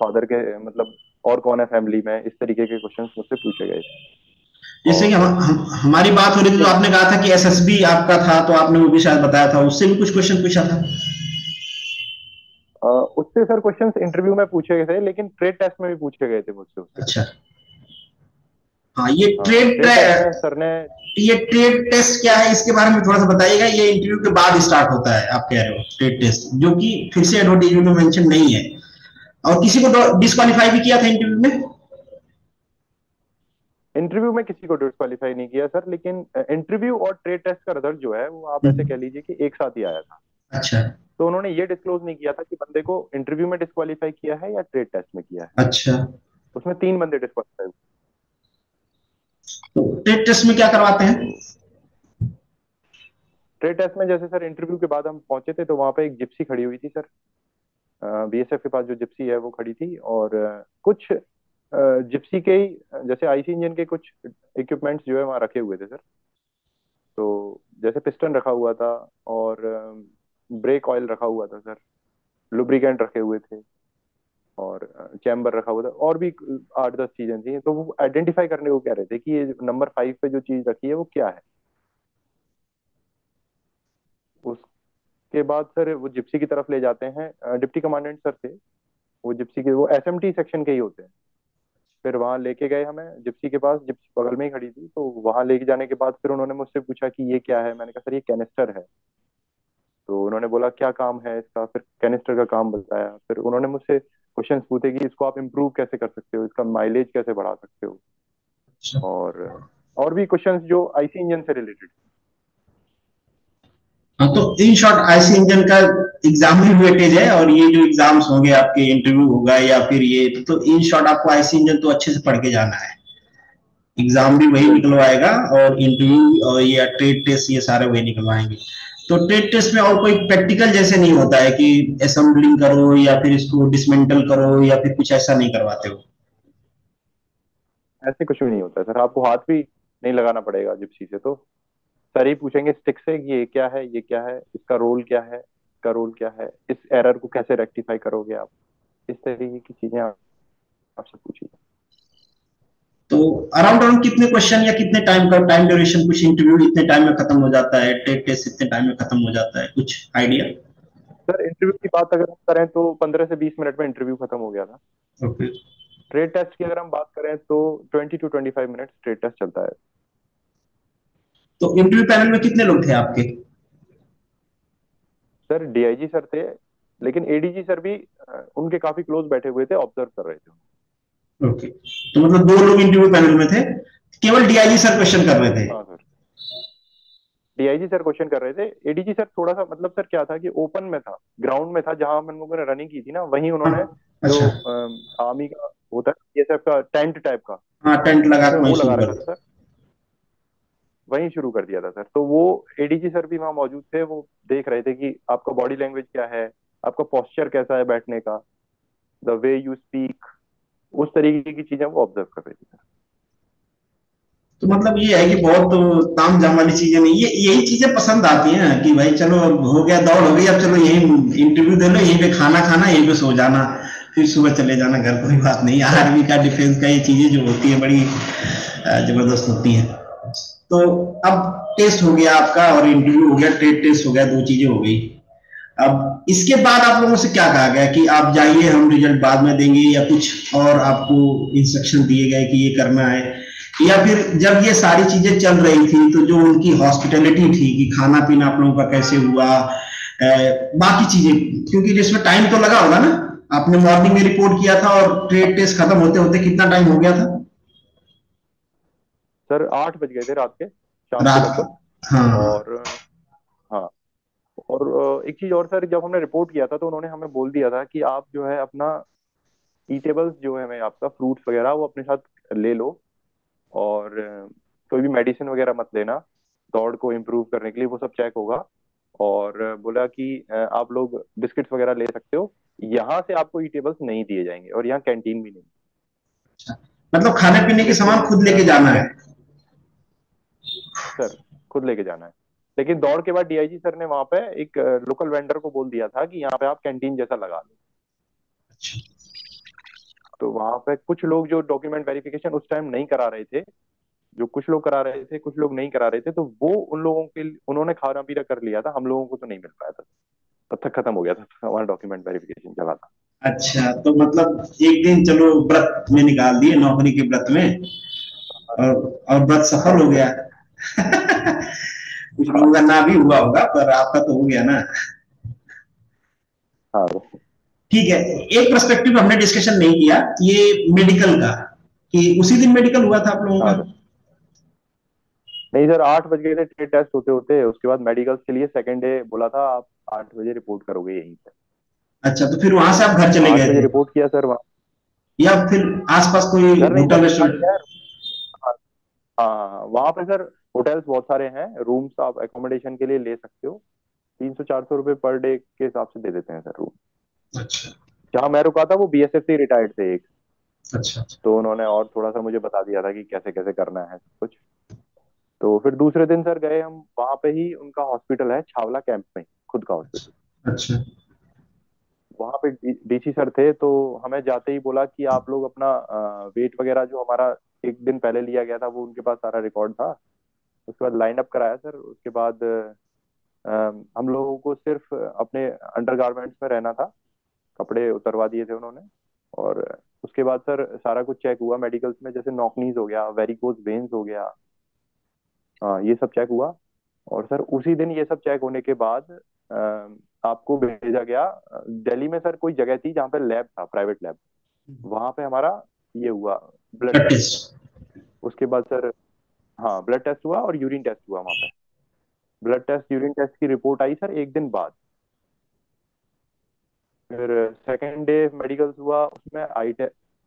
फादर अच्छा। के मतलब और कौन है फैमिली में? इस तरीके के क्वेश्चन मुझसे पूछे गए। जैसे कि हम, हम, हमारी बात हो रही थी तो आपने कहा था कि एसएसबी आपका था तो आपने वो भी शायद बताया था। उससे भी कुछ क्वेश्चन पूछा था? उससे सर क्वेश्चंस इंटरव्यू में पूछे गए थे लेकिन ट्रेड टेस्ट में भी पूछे गए थे मुझसे अच्छा। हाँ ये ट्रेड हाँ, सर ने ये ट्रेड टेस्ट क्या है इसके बारे में थोड़ा सा बताइएगा। ये इंटरव्यू के बाद स्टार्ट होता है आप कह रहे हो ट्रेड टेस्ट जो कि फिर से एडवर्टीजमेंट में मेंशन नहीं है। और किसी को डिस्कालीफाई भी किया था इंटरव्यू में? इंटरव्यू में किसी को डिस्कालीफाई नहीं किया सर लेकिन इंटरव्यू और ट्रेड टेस्ट का रिज़ल्ट जो है वो आप ऐसे हम्म। कह लीजिए कि एक साथ ही आया था। अच्छा। तो उन्होंने ये डिस्क्लोज नहीं किया था कि बंदे को इंटरव्यू में डिस्कालीफाई किया है या ट्रेड टेस्ट में किया है। अच्छा। उसमें तीन बंदे डिस्कालीफाई हुए। ट्रेड टेस्ट में क्या करवाते हैं? ट्रेड टेस्ट में जैसे सर इंटरव्यू के बाद हम पहुँचे थे तो वहाँ पे एक जिप्सी खड़ी हुई थी सर बीएसएफ के पास जो जिप्सी है, वो खड़ी थी और कुछ जिप्सी के ही, जैसे आईसी इंजन के कुछ इक्विपमेंट्स जो है वहाँ रखे हुए थे सर तो जैसे पिस्टन रखा हुआ था और ब्रेक ऑयल रखा हुआ था सर लुब्रिकेंट रखे हुए थे। और चैम्बर रखा हुआ था, और भी आठ दस चीज़ें थी तो वो आइडेंटिफाई करने को कह रहे थे कि ये नंबर फाइव पे जो चीज़ रखी है, वो क्या है? उसके बाद सर वो जिप्सी की तरफ़ ले जाते हैं डिप्टी कमांडेंट सर थे, वो जिप्सी के, वो एसएमटी सेक्शन के ही होते हैं। फिर वहाँ लेके गए हमें जिप्सी के पास जिप्सी बगल में ही खड़ी थी तो वहाँ लेके जाने के बाद फिर उन्होंने मुझसे पूछा कि ये क्या है? मैंने कहा, सर, ये कैनिस्टर है। तो उन्होंने बोला, क्या काम है इसका? फिर कैनिस्टर का काम बताया, फिर उन्होंने मुझसे क्वेश्चन पूछे कि इसको आप इम्प्रूव कैसे कर सकते हो? इसका माइलेज कैसे बढ़ा सकते हो? अच्छा। और और भी क्वेश्चन जो आईसी इंजन से रिलेटेड हाँ तो इन शॉर्ट आईसी इंजन का एग्ज़ाम भी वेटेज है और ये जो एग्ज़ाम्स होंगे आपके इंटरव्यू होगा या फिर ये तो इन शॉर्ट आपको आईसी इंजन तो अच्छे से पढ़ के जाना है। एग्ज़ाम भी वही निकलवाएगा और इंटरव्यू और ये ट्रेड टेस्ट ये सारे वही निकलवाएँगे। तो ट्रेड टेस्ट में और कोई प्रैक्टिकल जैसे नहीं होता है कि असेंबलिंग करो या फिर इसको डिसमेंटल करो या फिर कुछ ऐसा नहीं करवाते हो? ऐसे कुछ भी नहीं होता सर। आपको हाथ भी नहीं लगाना पड़ेगा जिप्सी से तो। सर ही पूछेंगे स्टिक से ये क्या है, ये क्या है, इसका रोल क्या है, इसका रोल क्या है, इस एरर को कैसे रेक्टिफाई करोगे आप? इस तरीके की चीज़ें आपसे पूछी तो अराउंड अराउंड कितने क्वेश्चन या कितने टाइम का टाइम ड्यूरेशन कुछ इंटरव्यू इतने टाइम में खत्म हो जाता है टेट टेस्ट इतने टाइम में खत्म हो जाता है कुछ आइडिया सर इंटरव्यू की बात अगर हम करें तो पंद्रह से बीस मिनट में इंटरव्यू खत्म हो गया था। ओके ट्रेड टेस्ट की अगर हम बात करें तो twenty to twenty five minute trade test चलता है। तो इंटरव्यू पैनल में कितने लोग थे आपके? सर डीआईजी सर थे लेकिन एडीजी सर भी उनके काफ़ी क्लोज बैठे हुए थे ऑब्ज़र्व कर रहे थे। ओके तो मतलब दो लोग इंटरव्यू पैनल में थे। केवल डीआईजी सर क्वेश्चन कर रहे थे। डीआईजी सर क्वेश्चन कर रहे थे। एडीजी सर थोड़ा सा मतलब सर क्या था कि ओपन में था ग्राउंड में था जहाँ हम लोगों ने रनिंग की थी ना वहीं उन्होंने हाँ, जो अच्छा। आर्मी का होता है ये का टेंट टाइप का हाँ टेंट लगा वो लगा रखा था सर वहीं शुरू कर दिया था सर तो वो एडीजी सर भी वहाँ मौजूद थे वो देख रहे थे कि आपका बॉडी लैंग्वेज क्या है आपका पोस्चर कैसा है बैठने का द वे यू स्पीक उस तरीके की चीज़ें वो ऑब्ज़र्व कर रहे थे तो मतलब ये है कि बहुत ताम जाम वाली चीज़ें नहीं, ये, यही चीज़ें पसंद आती हैं कि भाई चलो हो गया, दौड़ हो गई, अब चलो यही इंटरव्यू दे लो, यहीं पे खाना खाना, यहीं पे सो जाना, फिर सुबह चले जाना, घर कोई बात नहीं। आर्मी का डिफेंस का ये चीज़ें जो होती है, बड़ी ज़बरदस्त होती है। तो अब टेस्ट हो गया आपका और इंटरव्यू हो गया ट्रेड टेस्ट हो गया, दो चीज़ें हो गई। अब इसके बाद आप लोगों से क्या कहा गया कि आप जाइए हम रिज़ल्ट बाद में देंगे या कुछ और आपको इंस्ट्रक्शन दिए गए कि ये करना है। या फिर जब ये सारी चीज़ें चल रही थी तो जो उनकी हॉस्पिटलिटी थी कि खाना पीना आप लोगों का कैसे हुआ ए, बाकी चीज़ें क्योंकि जिसमें टाइम तो लगा होगा ना। आपने मॉर्निंग में रिपोर्ट किया था और ट्रेड टेस्ट खत्म होते होते कितना टाइम हो गया था? सर आठ बज गए थे रात के रात हाँ। और और एक चीज़ और सर जब हमने रिपोर्ट किया था तो उन्होंने हमें बोल दिया था कि आप जो है अपना ईटेबल्स जो है मैं आपका फ्रूट्स वगैरह वो अपने साथ ले लो और कोई भी मेडिसिन वगैरह मत लेना। दौड़ को इम्प्रूव करने के लिए वो सब चेक होगा और बोला कि आप लोग बिस्किट्स वगैरह ले सकते हो। यहाँ से आपको ईटेबल्स नहीं दिए जाएँगे और यहाँ कैंटीन भी नहीं। अच्छा मतलब खाने पीने के सामान खुद लेके जाना है? सर खुद लेके जाना है। लेकिन दौड़ के बाद डीआईजी सर ने वहाँ पे एक लोकल वेंडर को बोल दिया था कि यहाँ पे आप कैंटीन जैसा लगा लो अच्छा। तो वहाँ पे कुछ लोग जो डॉक्यूमेंट वेरिफिकेशन उस टाइम नहीं करा रहे थे जो कुछ लोग करा रहे थे कुछ लोग नहीं करा रहे थे तो वो उन लोगों के उन्होंने खाना पीना कर लिया था हम लोगों को तो नहीं मिल पाया था। तब तक खत्म हो गया था हमारा डॉक्यूमेंट वेरिफिकेशन चला था। अच्छा तो मतलब एक दिन चलो व्रत में निकाल दिए नौकरी के व्रत में और और व्रत सफल हो गया। कुछ लोगों का ना भी हुआ होगा पर आपका तो हो गया ना। हाँ। ठीक है एक परस्पेक्टिव हमने डिस्कशन नहीं किया ये मेडिकल का कि उसी दिन मेडिकल हुआ था आप लोगों का? हाँ। नहीं सर आठ बज गए थे ट्रेड टेस्ट होते होते उसके बाद मेडिकल के लिए सेकंड डे बोला था आप आठ बजे रिपोर्ट करोगे यहीं पे। अच्छा तो फिर वहाँ से आप घर चले गए रिपोर्ट किया सर वहाँ। या फिर आसपास कोई होटल रेस्टोरेंट हाँ वहाँ पे सर होटल्स बहुत सारे हैं रूम्स आप एकोमोडेशन के लिए ले सकते हो। तीन सौ चार सौ रुपए पर डे के हिसाब से दे देते हैं सर रूम अच्छा। जहाँ मैं रुका था वो बी एस एफ़ से रिटायर्ड थे एक। अच्छा तो उन्होंने और थोड़ा सा मुझे बता दिया था कि कैसे कैसे करना है कुछ। तो फिर दूसरे दिन सर गए हम वहाँ पे ही उनका हॉस्पिटल है छावला कैंप में खुद का हॉस्पिटल अच्छा। वहाँ पे डीसी सर थे तो हमें जाते ही बोला कि आप लोग अपना वेट वगैरह जो हमारा एक दिन पहले लिया गया था वो उनके पास सारा रिकॉर्ड था। उसके बाद लाइन अप कराया सर उसके बाद हम लोगों को सिर्फ़ अपने अंडर गारमेंट्स में रहना था। कपड़े उतरवा दिए थे उन्होंने। और उसके बाद सर सारा कुछ चेक हुआ मेडिकल्स में जैसे नॉकनीज हो गया वेरिकोज वेन्स हो गया। हाँ ये सब चेक हुआ। और सर उसी दिन ये सब चेक होने के बाद आपको भेजा गया दिल्ली में सर कोई जगह थी जहाँ पे लैब था प्राइवेट लैब वहाँ पे हमारा ये हुआ ब्लड टेस्ट उसके बाद सर हाँ ब्लड टेस्ट हुआ और यूरिन टेस्ट हुआ वहाँ पे। ब्लड टेस्ट यूरिन टेस्ट की रिपोर्ट आई सर एक दिन बाद। फिर सेकेंड डे मेडिकल्स हुआ, उसमें आई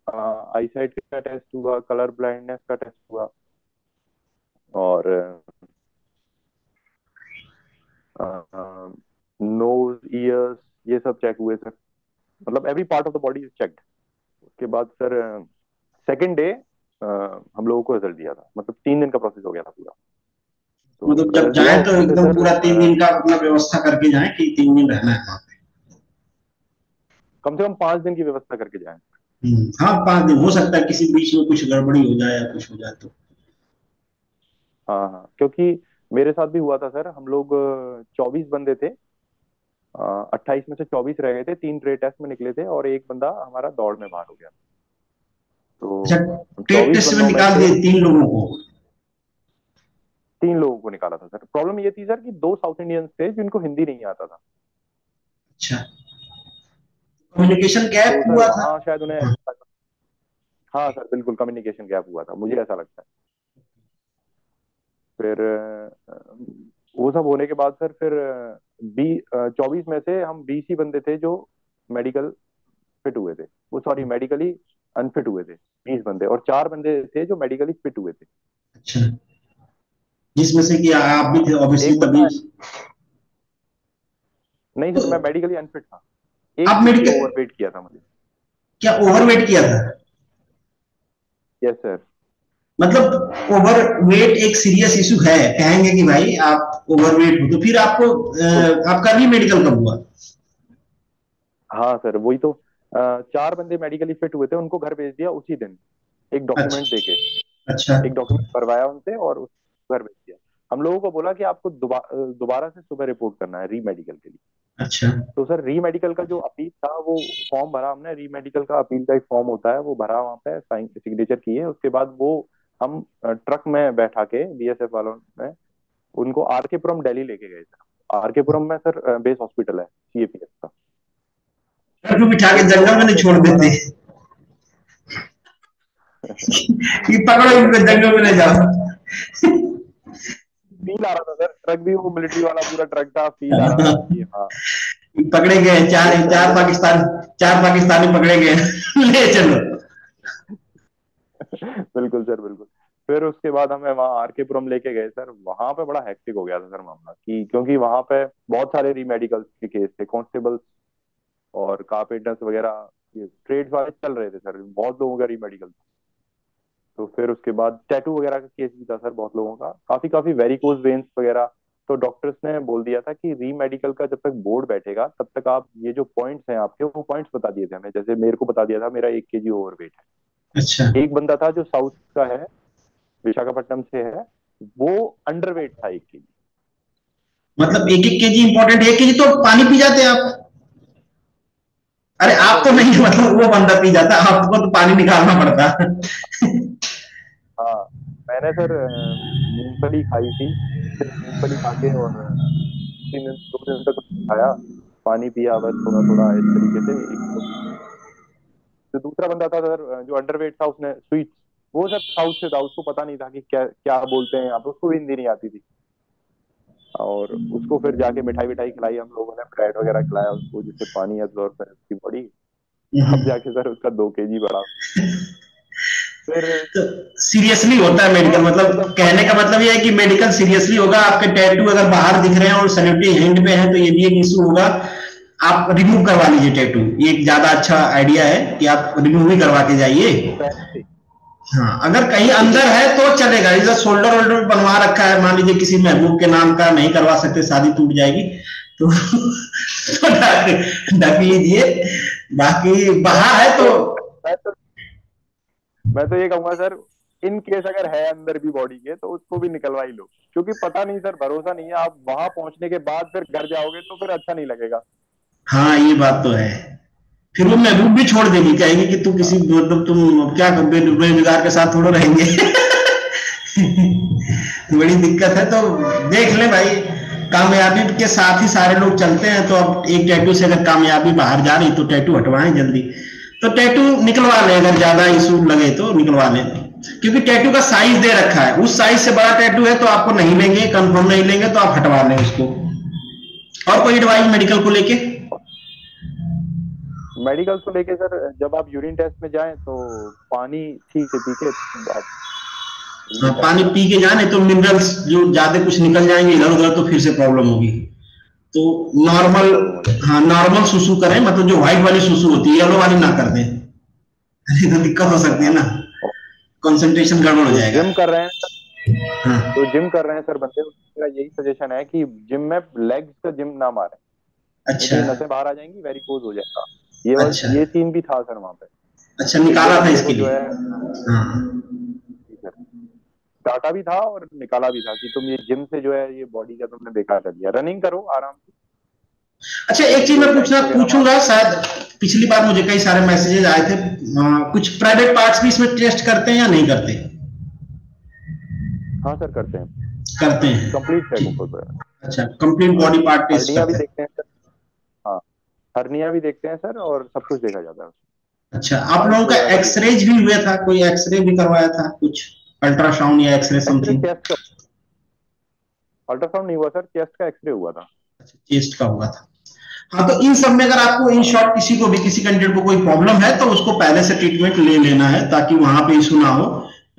आई साइट का टेस्ट हुआ कलर ब्लाइंडनेस का टेस्ट हुआ। और नोज़ ईयर्स ये सब चेक हुए सर। मतलब every part of the body is checked उसके बाद सर सेकेंड डे हम लोगों को रिज़ल्ट दिया था। मतलब तीन दिन का प्रोसेस हो गया था पूरा। तो मतलब जब जाए तो एकदम पूरा तीन दिन का अपना व्यवस्था करके जाए कि तीन दिन रहना है कम से कम पाँच दिन की व्यवस्था करके जाए। हम्म, हाँ पाँच दिन। हो सकता है किसी बीच में कुछ गड़बड़ी हो जाए या कुछ हो जाए तो। हाँ हाँ। क्योंकि मेरे साथ भी हुआ था सर। हम लोग चौबीस बंदे थे। अट्ठाईस में से चौबीस रह गए थे। तीन ट्रे टेस्ट में निकले थे और एक बंदा हमारा दौड़ में बाहर हो गया। तो अच्छा, टेस्ट में निकाल दिए तीन लोगों को। तीन लोगों को निकाला था सर। प्रॉब्लम ये थी सर कि दो साउथ इंडियंस थे जिनको हिंदी नहीं आता था। अच्छा। कम्युनिकेशन गैप तो हुआ था? हाँ शायद उन्हें हाँ। सर बिल्कुल कम्युनिकेशन गैप हुआ था मुझे ऐसा लगता है। फिर वो सब होने के बाद सर फिर बी चौबीस में से हम बीस ही बंदे थे जो मेडिकल फिट हुए थे। वो सॉरी मेडिकली अनफिट हुए थे बीस बंदे और चार बंदे थे जो मेडिकली फिट हुए थे। अच्छा। जिसमें से कि आप भी थे ऑब्वियसली तभी नहीं सर मैं मेडिकली अनफिट था। एक आप मेडिकल ओवरवेट किया था मुझे। क्या ओवरवेट किया था? यस सर मतलब ओवरवेट एक सीरियस इशू है। कहेंगे कि भाई आप ओवरवेट हो तो फिर आपको आपका भी मेडिकल कब हुआ? हाँ सर वही तो। चार बंदे मेडिकली फिट हुए थे उनको घर भेज दिया उसी दिन। एक डॉक्यूमेंट अच्छा, देके। अच्छा। एक डॉक्यूमेंट भरवाया उनसे और घर भेज दिया। हम लोगों को बोला कि आपको दोबारा से सुबह रिपोर्ट करना है री मेडिकल के लिए। अच्छा। तो सर री मेडिकल का जो अपील था वो फॉर्म भरा हमने। री मेडिकल का अपील का एक फॉर्म होता है वो भरा वहाँ पे साइन सिग्नेचर किए। उसके बाद वो हम ट्रक में बैठा के बीएसएफ वालों में उनको आर के पुरम डेली लेके गए सर आर के पुरम में सर बेस हॉस्पिटल है सीएपीएफ का। ट्रक बिठा के जंगल में नहीं छोड़ देते। ये पकड़ो इनको जंगल में ले जाओ। फील आ रहा था सर ट्रक भी वो मिलिट्री वाला पूरा ट्रक था फील आ रहा था हाँ। पकड़े गए चार चार पाकिस्तान चार पाकिस्तानी पकड़े गए। ले चलो। बिल्कुल सर बिल्कुल। फिर उसके बाद हमें वहाँ आर के पुरम लेके गए सर। वहाँ पे बड़ा हेक्टिक हो गया था सर मामला कि क्योंकि वहाँ पे बहुत सारे रीमेडिकल के केस थे कॉन्स्टेबल्स और कारपेंटर्स वगैरह ये ट्रेड वाले चल रहे थे सर। बहुत लोगों का रीमेडिकल था। तो फिर उसके बाद टैटू वगैरह का केस भी था सर बहुत लोगों का। काफ़ी काफ़ी वेरिकोज वेन्स वगैरह। तो डॉक्टर्स ने बोल दिया था कि री मेडिकल का जब तक बोर्ड बैठेगा तब तक आप ये जो पॉइंट्स हैं आपके वो पॉइंट्स बता दिए थे हमें। जैसे मेरे को बता दिया था मेरा एक के जी ओवरवेट है। अच्छा। एक बंदा था जो साउथ का है विशाखापट्टनम से है वो अंडरवेट था एक के जी मतलब एक एक के जी इंपॉर्टेंट एक के जी तो पानी पी जाते हैं आप। अरे आप तो नहीं मतलब वो बंदा पी जाता, आपको तो पानी निकालना पड़ता। हाँ मैंने सर मूंगफली खाई थी, फिर मूंगफली खा के और तीन दिन दो दिन तक खाया, पानी पिया, बस थोड़ा थोड़ा इस तरीके से। तो दूसरा बंदा था सर जो अंडरवेट था, उसने स्वीट वो सर साउथ से था, उसको पता नहीं था कि क्या क्या बोलते हैं आप उसको हिंदी नहीं आती थी। और उसको फिर जाके मिठाई विठाई खिलाई हम लोगों ने ब्रेड वगैरह खिलाया उसको जिससे पानी एब्जॉर्ब करे उसकी बॉडी। अब जाके सर उसका दो के जी बढ़ा। फिर तो सीरियसली होता है मेडिकल मतलब कहने का मतलब ये है कि मेडिकल सीरियसली होगा आपके टैटू अगर बाहर दिख रहे हैं और सेलिब्रिटी हैंड पे है तो ये भी एक इशू होगा। आप रिमूव करवा लीजिए टैटू ये एक ज़्यादा अच्छा आइडिया है कि आप रिमूव ही करवा के जाइए। हाँ अगर कहीं अंदर है तो चलेगा। जैसे शोल्डर वोल्डर बनवा रखा है। मान लीजिए किसी महबूब के नाम का नहीं करवा सकते शादी टूट जाएगी। तो, तो ढक लीजिए। बाकी बहा है तो मैं तो मैं तो ये कहूँगा सर इन केस अगर है अंदर भी बॉडी के तो उसको भी निकलवा ही लो। क्योंकि पता नहीं सर भरोसा नहीं है। आप वहाँ पहुँचने के बाद फिर घर जाओगे तो फिर अच्छा नहीं लगेगा। हाँ ये बात तो है। फिर वो महबूब भी छोड़ देगी कहेंगे कि तू किसी मतलब तुम क्या बेरोजगार के साथ थोड़ा रहेंगे। बड़ी दिक्कत है तो देख ले भाई कामयाबी के साथ ही सारे लोग चलते हैं तो अब एक टैटू से अगर कामयाबी बाहर जा रही तो टैटू हटवाएँ जल्दी। तो टैटू निकलवा ले अगर ज़्यादा इशू लगे तो निकलवा ले। क्योंकि टैटू का साइज़ दे रखा है। उस साइज़ से बड़ा टैटू है तो आपको नहीं लेंगे कंफर्म नहीं लेंगे तो आप हटवा लें उसको। और कोई एडवाइस मेडिकल को लेके? मेडिकल को लेके सर जब आप यूरिन टेस्ट में जाएँ तो पानी ठीक से पी के आप हाँ, पानी पी के जाने तो मिनरल्स जो ज़्यादा कुछ निकल जाएँगे इधर उधर तो फिर से प्रॉब्लम होगी। तो नॉर्मल हाँ नॉर्मल सुसु करें मतलब जो व्हाइट वाली सुसु होती है येलो वाली ना कर दें। तो दिक्कत हो सकती है ना। कंसंट्रेशन गड़बड़ हो जाएगा। जिम कर रहे हैं हाँ। तो जिम कर रहे हैं सर बंदे। मेरा यही सजेशन है कि जिम में लेग्स का जिम ना मारे। अच्छा। नसें बाहर आ जाएँगी वेरिकोज हो जाएगा। ये अच्छा। ये सीन भी था सर वहाँ पे। अच्छा निकाला था इसके लिए? डाटा हाँ। भी था और निकाला भी था कि तुम ये जिम से जो है ये बॉडी का तुमने बेकार कर दिया। रनिंग करो आराम से। अच्छा एक चीज़ मैं पूछना पूछूँगा शायद पिछली बार मुझे कई सारे मैसेजेस आए थे। आ, कुछ प्राइवेट पार्ट्स भी इसमें टेस्ट करते हैं या नहीं करते? हाँ सर करते हैं। करते हैं। कंप्लीट है। अच्छा कंप्लीट बॉडी पार्ट टेस्ट भी देखते सर हाँ। हर्निया भी देखते हैं सर और सब कुछ देखा जाता है अच्छा आप लोगों का एक्सरेज भी हुआ था? कोई एक्सरे भी करवाया था? कुछ अल्ट्रासाउंड या एक्सरे समथिंग अल्ट्रासाउंड नहीं हुआ सर चेस्ट का एक्सरे हुआ था। अच्छा चेस्ट का हुआ था। हाँ तो इन सब में अगर आपको इन शॉर्ट किसी को भी किसी कैंडिडेट को कोई प्रॉब्लम है तो उसको पहले से ट्रीटमेंट ले लेना है ताकि वहाँ पे इशू ना हो।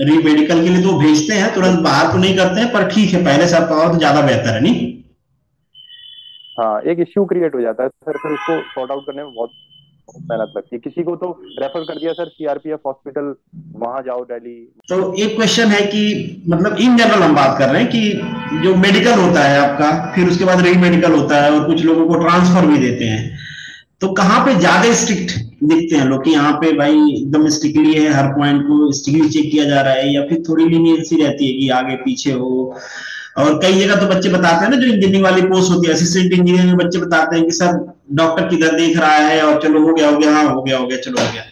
री मेडिकल के लिए तो भेजते हैं तुरंत बाहर तो नहीं करते हैं पर ठीक है पहले से आपका तो ज़्यादा बेहतर है नहीं? हाँ एक इश्यू क्रिएट हो जाता है सर फिर उसको सॉर्ट आउट करने में बहुत मेहनत लगती है। किसी को तो रेफर कर दिया सर सीआरपीएफ हॉस्पिटल वहाँ जाओ दिल्ली तो एक क्वेश्चन है कि मतलब इन जनरल हम बात कर रहे हैं कि जो मेडिकल होता है आपका, फिर उसके बाद री मेडिकल होता है और कुछ लोगों को ट्रांसफ़र भी देते हैं। तो कहाँ पे ज़्यादा स्ट्रिक्ट दिखते हैं लोग यहाँ पे भाई एकदम स्ट्रिक्टली है, हर पॉइंट को स्ट्रिक्टली चेक किया जा रहा है या फिर थोड़ी लीनियंसी रहती है कि आगे पीछे हो? और कई जगह तो बच्चे बताते हैं ना जो इंजीनियरिंग वाली पोस्ट होती है असिस्टेंट इंजीनियर में बच्चे बताते हैं कि सर डॉक्टर किधर देख रहा है और चलो हो गया हो गया हाँ हो गया हो गया चलो हो गया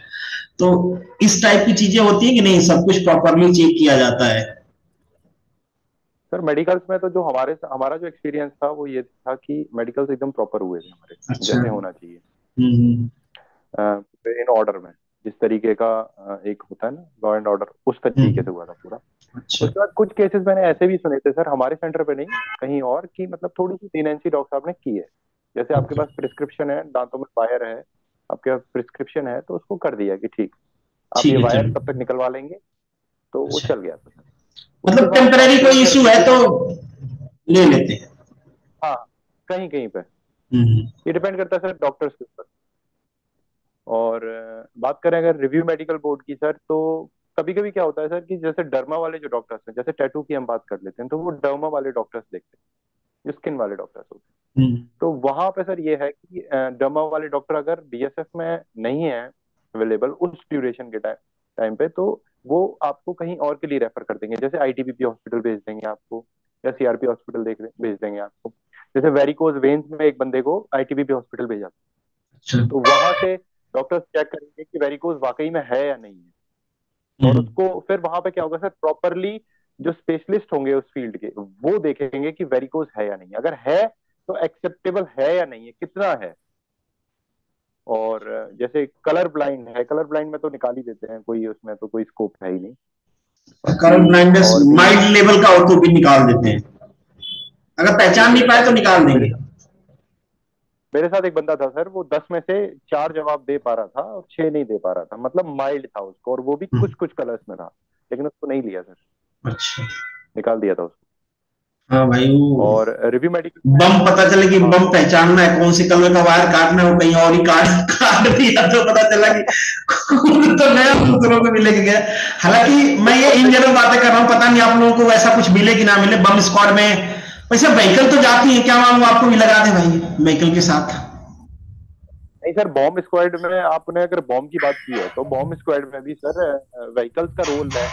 तो इस टाइप की चीज़ें होती है कि नहीं सब कुछ प्रॉपरली चेक किया जाता है सर मेडिकल्स में तो जो हमारे हमारा जो एक्सपीरियंस था वो ये था कि मेडिकल्स एकदम प्रॉपर हुए थे हमारे अच्छा। जैसे होना चाहिए इन हम्म, ऑर्डर हम्म। में जिस तरीके का एक होता है ना लॉ एंड ऑर्डर उस तरीके हम्म। से हुआ था पूरा अच्छा। उसके बाद कुछ केसेस मैंने ऐसे भी सुने थे सर हमारे सेंटर पे नहीं कहीं और की मतलब थोड़ी सी लीनेंसी डॉक्टर साहब ने की है। जैसे आपके पास प्रिस्क्रिप्शन है दांतों में वायर है आपके पास प्रिस्क्रिप्शन है तो उसको कर दिया कि ठीक आप ये वायर तब तक निकलवा लेंगे? तो वो अच्छा। चल गया था मतलब टेम्पररी कोई इशू है तो ले लेते हैं। हाँ कहीं कहीं पे। हम्म। ये डिपेंड करता है सर डॉक्टर्स के ऊपर। और बात करें अगर रिव्यू मेडिकल बोर्ड की सर तो कभी कभी क्या होता है सर कि जैसे डर्मा वाले जो डॉक्टर्स हैं जैसे टैटू की हम बात कर लेते हैं तो वो डर्मा वाले डॉक्टर्स देखते हैं जो स्किन वाले डॉक्टर्स होते हैं। हम्म। तो वहाँ पे सर ये है कि डर्मा वाले डॉक्टर अगर बीएसएफ में नहीं है अवेलेबल उस ड्यूरेशन के टाइम टाइम पे तो वो आपको कहीं और के लिए रेफर कर देंगे। जैसे आईटीबीपी हॉस्पिटल भेज देंगे आपको या सीआरपी हॉस्पिटल देख भेज देंगे आपको। जैसे वेरिकोज वेन्स में एक बंदे को आईटीबीपी हॉस्पिटल भेजा। अच्छा। तो वहाँ से डॉक्टर्स चेक करेंगे कि वेरिकोज वाकई में है या नहीं है। और हम्म। उसको फिर वहाँ पे क्या होगा सर प्रॉपरली जो स्पेशलिस्ट होंगे उस फ़ील्ड के वो देखेंगे कि वेरिकोज है या नहीं। अगर है तो एक्सेप्टेबल है या नहीं है कितना है। और जैसे कलर ब्लाइंड है कलर ब्लाइंड में तो निकाल ही देते हैं कोई उसमें तो कोई स्कोप है ही नहीं। कलर ब्लाइंडनेस माइल्ड लेवल का हो तो भी निकाल देते हैं। अगर पहचान नहीं पाए तो निकाल देंगे। मेरे साथ एक बंदा था सर वो दस में से चार जवाब दे पा रहा था और छह नहीं दे पा रहा था। मतलब माइल्ड था उसको और वो भी। कुछ कुछ कलर्स में था लेकिन उसको नहीं लिया सर। अच्छा। निकाल दिया था उसको। हाँ भाई वो और रिव्यू मेडिकल बम पता चले कि बम पहचानना है कौन सी कलर का वायर काटना है वो कहीं और ही काट काट दिया तो पता चला कि तो नया दूसरों को मिले गया। हालाँकि मैं ये इन जनरल बातें कर रहा हूँ पता नहीं आप लोगों को वैसा कुछ मिले कि ना मिले बम स्क्वाड में वैसे व्हीकल तो जाती है क्या मांगू आपको भी लगा दे भाई? व्हीकल के साथ। नहीं सर बॉम्ब स्क्वाड में आपने अगर बॉम्ब की बात की है तो बॉम्ब स्क्वाड में भी सर व्हीकल्स का रोल है।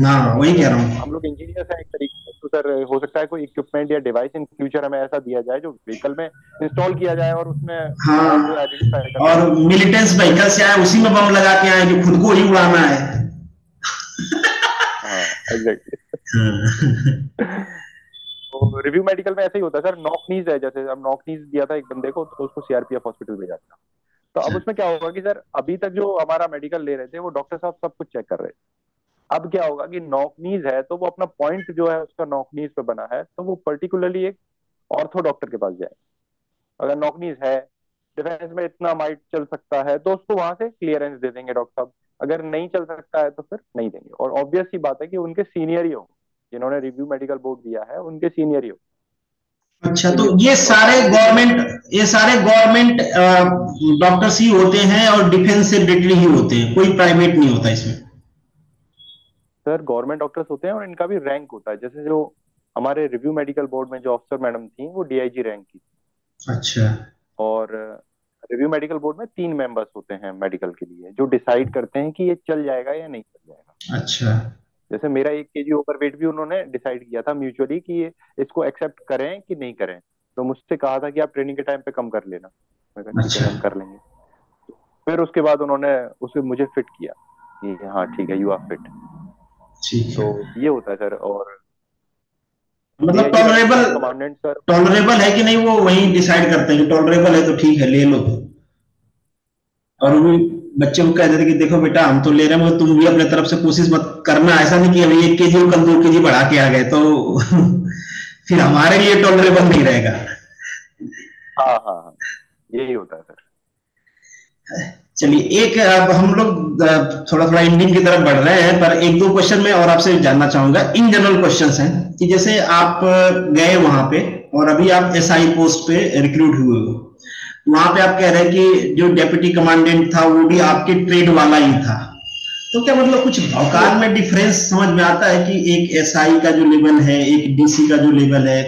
ना वही कह रहा हूँ। हम लोग इंजीनियर हैं एक तरीके से तो सर हो सकता है कोई इक्विपमेंट या डिवाइस इन फ्यूचर हमें ऐसा दिया जाए जो व्हीकल में इंस्टॉल किया जाए और उसमें हाँ। और मिलिटेंस व्हीकल से आए उसी में बम लगा के आए जो खुद को ही उड़ाना है। एग्जैक्टली हाँ, तो रिव्यू मेडिकल में ऐसे ही होता है सर नॉकनीज है जैसे अब नॉकनीज दिया था एक बंदे को तो उसको सीआरपीएफ हॉस्पिटल भेजा था। तो अब उसमें क्या होगा कि सर अभी तक जो हमारा मेडिकल ले रहे थे वो डॉक्टर साहब सब कुछ चेक कर रहे थे। अब क्या होगा कि नॉकनीज है तो वो अपना पॉइंट जो है उसका नॉकनीज पे बना है तो वो पर्टिकुलरली एक ऑर्थो डॉक्टर के पास जाए। अगर नॉकनीज है डिफेंस में इतना माइट चल सकता है तो उसको वहाँ से क्लियरेंस दे देंगे डॉक्टर साहब। अगर नहीं चल सकता है तो फिर नहीं देंगे। और ऑब्वियस ही बात है कि उनके सीनियर ही होंगे। जिन्होंने रिव्यू मेडिकल बोर्ड दिया है उनके सीनियर ही हो। अच्छा तो ये सारे गवर्नमेंट ये सारे गवर्नमेंट डॉक्टर्स ही होते हैं और डिफेंस से रिलेटेड ही होते हैं कोई प्राइवेट नहीं होता इसमें। सर गवर्नमेंट डॉक्टर्स होते हैं और इनका भी रैंक होता है। जैसे जो हमारे रिव्यू मेडिकल बोर्ड में जो अफसर मैडम थी वो डीआईजी रैंक की। अच्छा। और रिव्यू मेडिकल बोर्ड में तीन मेंबर्स होते हैं मेडिकल के लिए जो डिसाइड करते हैं कि ये चल जाएगा या नहीं चल जाएगा। अच्छा। जैसे मेरा एक के जी ओवरवेट भी उन्होंने डिसाइड किया था म्यूचुअली कि ये इसको एक्सेप्ट करें कि नहीं करें। तो मुझसे कहा था कि आप ट्रेनिंग के टाइम पे कम कर लेना। मैं कहा है हम कर लेंगे। फिर उसके बाद उन्होंने उसे मुझे फिट किया कि हाँ ठीक है यू आर फिट तो ये होता है सर और मतलब टॉलरेबल कमांडेंट सर टॉलरेबल है कि नहीं वो वही डिसाइड करते हैं कि टॉलरेबल है तो ठीक है ले लो। और बच्चे को कह देते कि देखो बेटा हम तो ले रहे हैं तुम भी अपने तरफ़ से कोशिश मत करना। ऐसा नहीं कि अभी एक के जी कल दो के जी बढ़ा के आ गए तो फिर हमारे लिए टॉलरेबल नहीं रहेगा। हाँ हाँ हाँ। यही होता है सर। चलिए एक अब हम लोग थोड़ा थोड़ा इंडियन की तरफ़ बढ़ रहे हैं पर एक दो क्वेश्चन में और आपसे जानना चाहूँगा। इन जनरल क्वेश्चंस हैं कि जैसे आप गए वहाँ पे और अभी आप एसआई पोस्ट पे रिक्रूट हुए हो। वहाँ पे आप कह रहे हैं कि जो डेप्यूटी कमांडेंट था वो भी आपके ट्रेड वाला ही था। तो क्या मतलब कुछ औकात में डिफरेंस समझ में आता है कि एक एसआई का जो लेवल है एक डीसी का जो लेवल है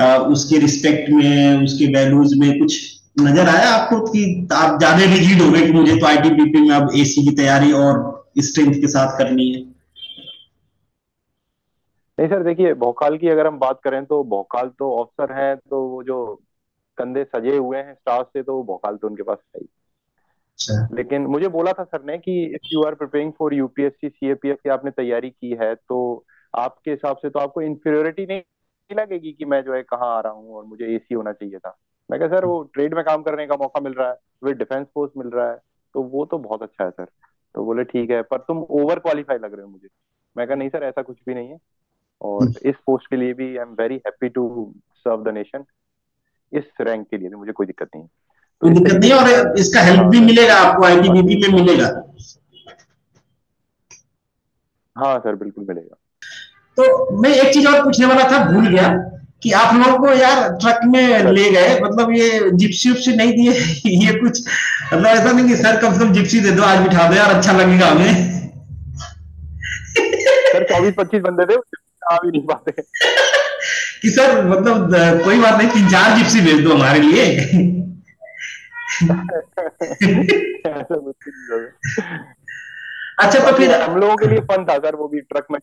आ, उसके रिस्पेक्ट में उसके वैल्यूज़ में कुछ नज़र आया आपको कि आप ज़्यादा रिजिड हो गए कि मुझे तो आईटीबीपी में अब एसी की तैयारी और स्ट्रेंथ के साथ करनी है? नहीं सर देखिए भोकाल की अगर हम बात करें तो भोकाल तो ऑफिसर है तो वो जो कंधे सजे हुए हैं स्टाफ से तो भोकाल तो उनके पास है ही। अच्छा। लेकिन मुझे बोला था सर ने कि if you are preparing for UPSC CAPF की आपने तैयारी की है तो आपके हिसाब से तो आपको इन्फीरियोरिटी नहीं लगेगी कि मैं जो है कहाँ आ रहा हूँ और मुझे एसी होना चाहिए था। मैं कहा सर वो ट्रेड में काम करने का मौका मिल रहा है फिर डिफेंस फोर्स मिल रहा है। तो वो तो बहुत अच्छा है सर। तो बोले ठीक है पर तुम ओवर क्वालिफाई लग रहे हो मुझे। मैं कहा नहीं सर ऐसा कुछ भी नहीं है। और हम्म। इस पोस्ट के लिए भी I am very happy to serve the nation इस रैंक के लिए भी मुझे कोई दिक्कत नहीं कोई दिक्कत नहीं और इसका हेल्प भी मिलेगा आपको आईटीबीपी में मिलेगा। हाँ सर बिल्कुल मिलेगा। तो मैं एक चीज़ और पूछने वाला था भूल गया कि आप लोगों को यार ट्रक में ले गए मतलब ये जिप्सी उप्सी नहीं दिए ये कुछ मतलब ऐसा नहीं कि सर कम से कम जिप्सी दे दो आज बिठा दो यार अच्छा लगेगा हमें। सर चौबीस पच्चीस बंदे थे आ भी नहीं पाते। कि सर मतलब कोई बात नहीं तीन चार जिप्सी भेज दो हमारे लिए। अच्छा तो फिर हम लोगों के लिए फन था सर वो भी ट्रक में।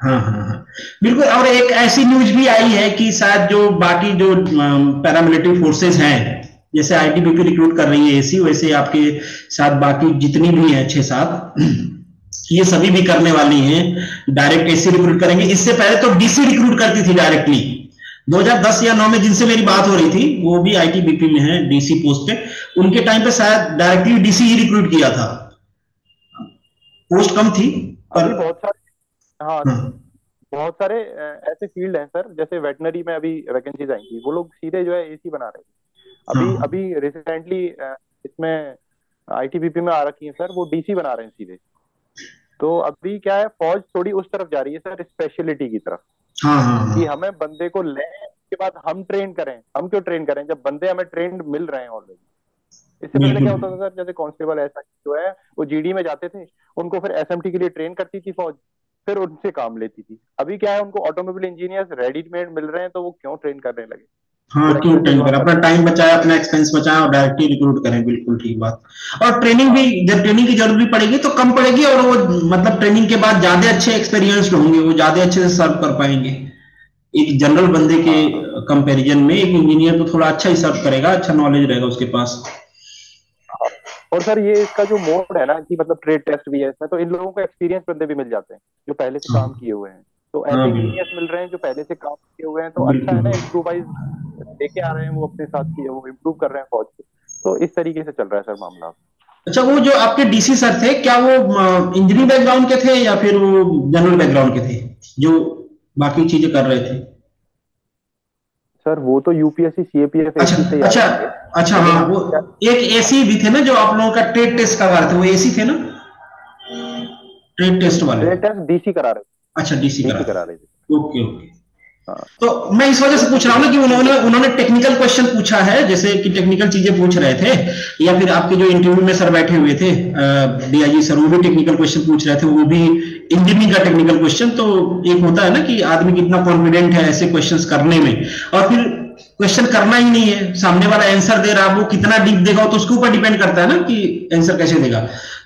हाँ हाँ हाँ। बिल्कुल और एक ऐसी न्यूज़ भी आई है कि शायद जो बाकी जो पैरामिलिट्री फोर्सेस हैं जैसे आईटीबीपी रिक्रूट कर रही है एसी वैसे आपके साथ बाकी जितनी भी हैं छह सात ये सभी भी करने वाली हैं। डायरेक्ट एसी रिक्रूट करेंगे। इससे पहले तो डीसी रिक्रूट करती थी डायरेक्टली 2010 या 9 में जिनसे मेरी बात हो रही थी वो भी आईटीबीपी में है डीसी पोस्ट पे। उनके टाइम पे शायद डायरेक्टली डीसी ही रिक्रूट किया था। पोस्ट कम थी पर बहुत सारे हाँ, हाँ। बहुत सारे ऐसे फ़ील्ड हैं सर जैसे वेटनरी में अभी वैकेंसीज थी वो लोग सीधे जो है एसी बना रहे हैं। अभी हाँ। अभी रिसेंटली इसमें आईटीबीपी में आ रखी है सर वो डीसी बना रहे हैं सीधे। तो अभी क्या है फौज थोड़ी उस तरफ़ जा रही है सर स्पेशलिटी की तरफ़। हाँ, हाँ, कि हमें बंदे को ले उसके बाद हम ट्रेन करें। हम क्यों ट्रेन करें? जब बंदे हमें ट्रेन मिल रहे हैं ऑलरेडी इससे पहले क्या होता था सर जैसे कांस्टेबल ऐसा जो है वो जीडी में जाते थे उनको फिर एसएमटी के लिए ट्रेन करती थी फौज फिर उनसे काम लेती थी। अभी क्या है उनको ऑटोमोबाइल इंजीनियर्स रेडीमेड मिल रहे हैं तो वो क्यों ट्रेन करने लगे? हाँ क्यों ट्रेन करें? अपना टाइम बचाए अपना एक्सपेंस बचाए और डायरेक्टली रिक्रूट करें बिल्कुल ठीक बात। और ट्रेनिंग भी जब ट्रेनिंग की ज़रूरत भी पड़ेगी तो कम पड़ेगी और वो मतलब ट्रेनिंग के बाद ज़्यादा अच्छे एक्सपीरियंस्ड होंगे वो ज़्यादा अच्छे से सर्व कर पाएँगे। एक जनरल बंदे के कंपैरिजन में एक इंजीनियर तो थोड़ा अच्छा ही सर्व करेगा अच्छा नॉलेज रहेगा उसके पास। और सर ये इसका जो मोड है ना कि मतलब ट्रेड टेस्ट भी है इसमें तो इन लोगों को एक्सपीरियंस बंदे भी मिल जाते हैं जो पहले से काम हाँ। किए हुए हैं। तो ऐसे इंजीनियर्स हाँ, मिल रहे हैं जो पहले से काम किए हुए हैं तो अच्छा है ना इम्प्रूवाइज लेके आ रहे हैं वो अपने साथ किए वो इम्प्रूव कर रहे हैं फौज को तो इस तरीके से चल रहा है सर मामला। अच्छा वो जो आपके डीसी सर थे क्या वो इंजीनियरिंग बैकग्राउंड के थे या फिर वो जनरल बैकग्राउंड के थे जो बाकी चीज़ें कर रहे थे? सर वो तो यूपीएससी सीएपीएफ अच्छा अच्छा अच्छा हाँ वो एक एसी भी थे ना जो आप लोगों का ट्रेड टेस्ट करवा रहे थे वो एसी थे ना? ट्रेड टेस्ट वाले। ट्रेड टेस्ट डीसी करा रहे अच्छा डीसी करा, करा रहे थे। Okay okay. हाँ। तो मैं इस वजह से पूछ रहा हूँ ना कि उन्होंने उन्होंने टेक्निकल क्वेश्चन पूछा है जैसे कि टेक्निकल चीज़ें पूछ रहे थे या फिर आपके जो इंटरव्यू में सर बैठे हुए थे डीआईजी सर वो भी टेक्निकल क्वेश्चन पूछ रहे थे वो भी इंजीनियरिंग का टेक्निकल क्वेश्चन तो एक होता है ना कि आदमी कितना कॉन्फिडेंट है ऐसे क्वेश्चन करने में और फिर क्वेश्चन करना ही नहीं है सामने वाला आंसर दे रहा है वो कितना डीप देगा तो उसके ऊपर डिपेंड करता है ना कि आंसर कैसे देगा।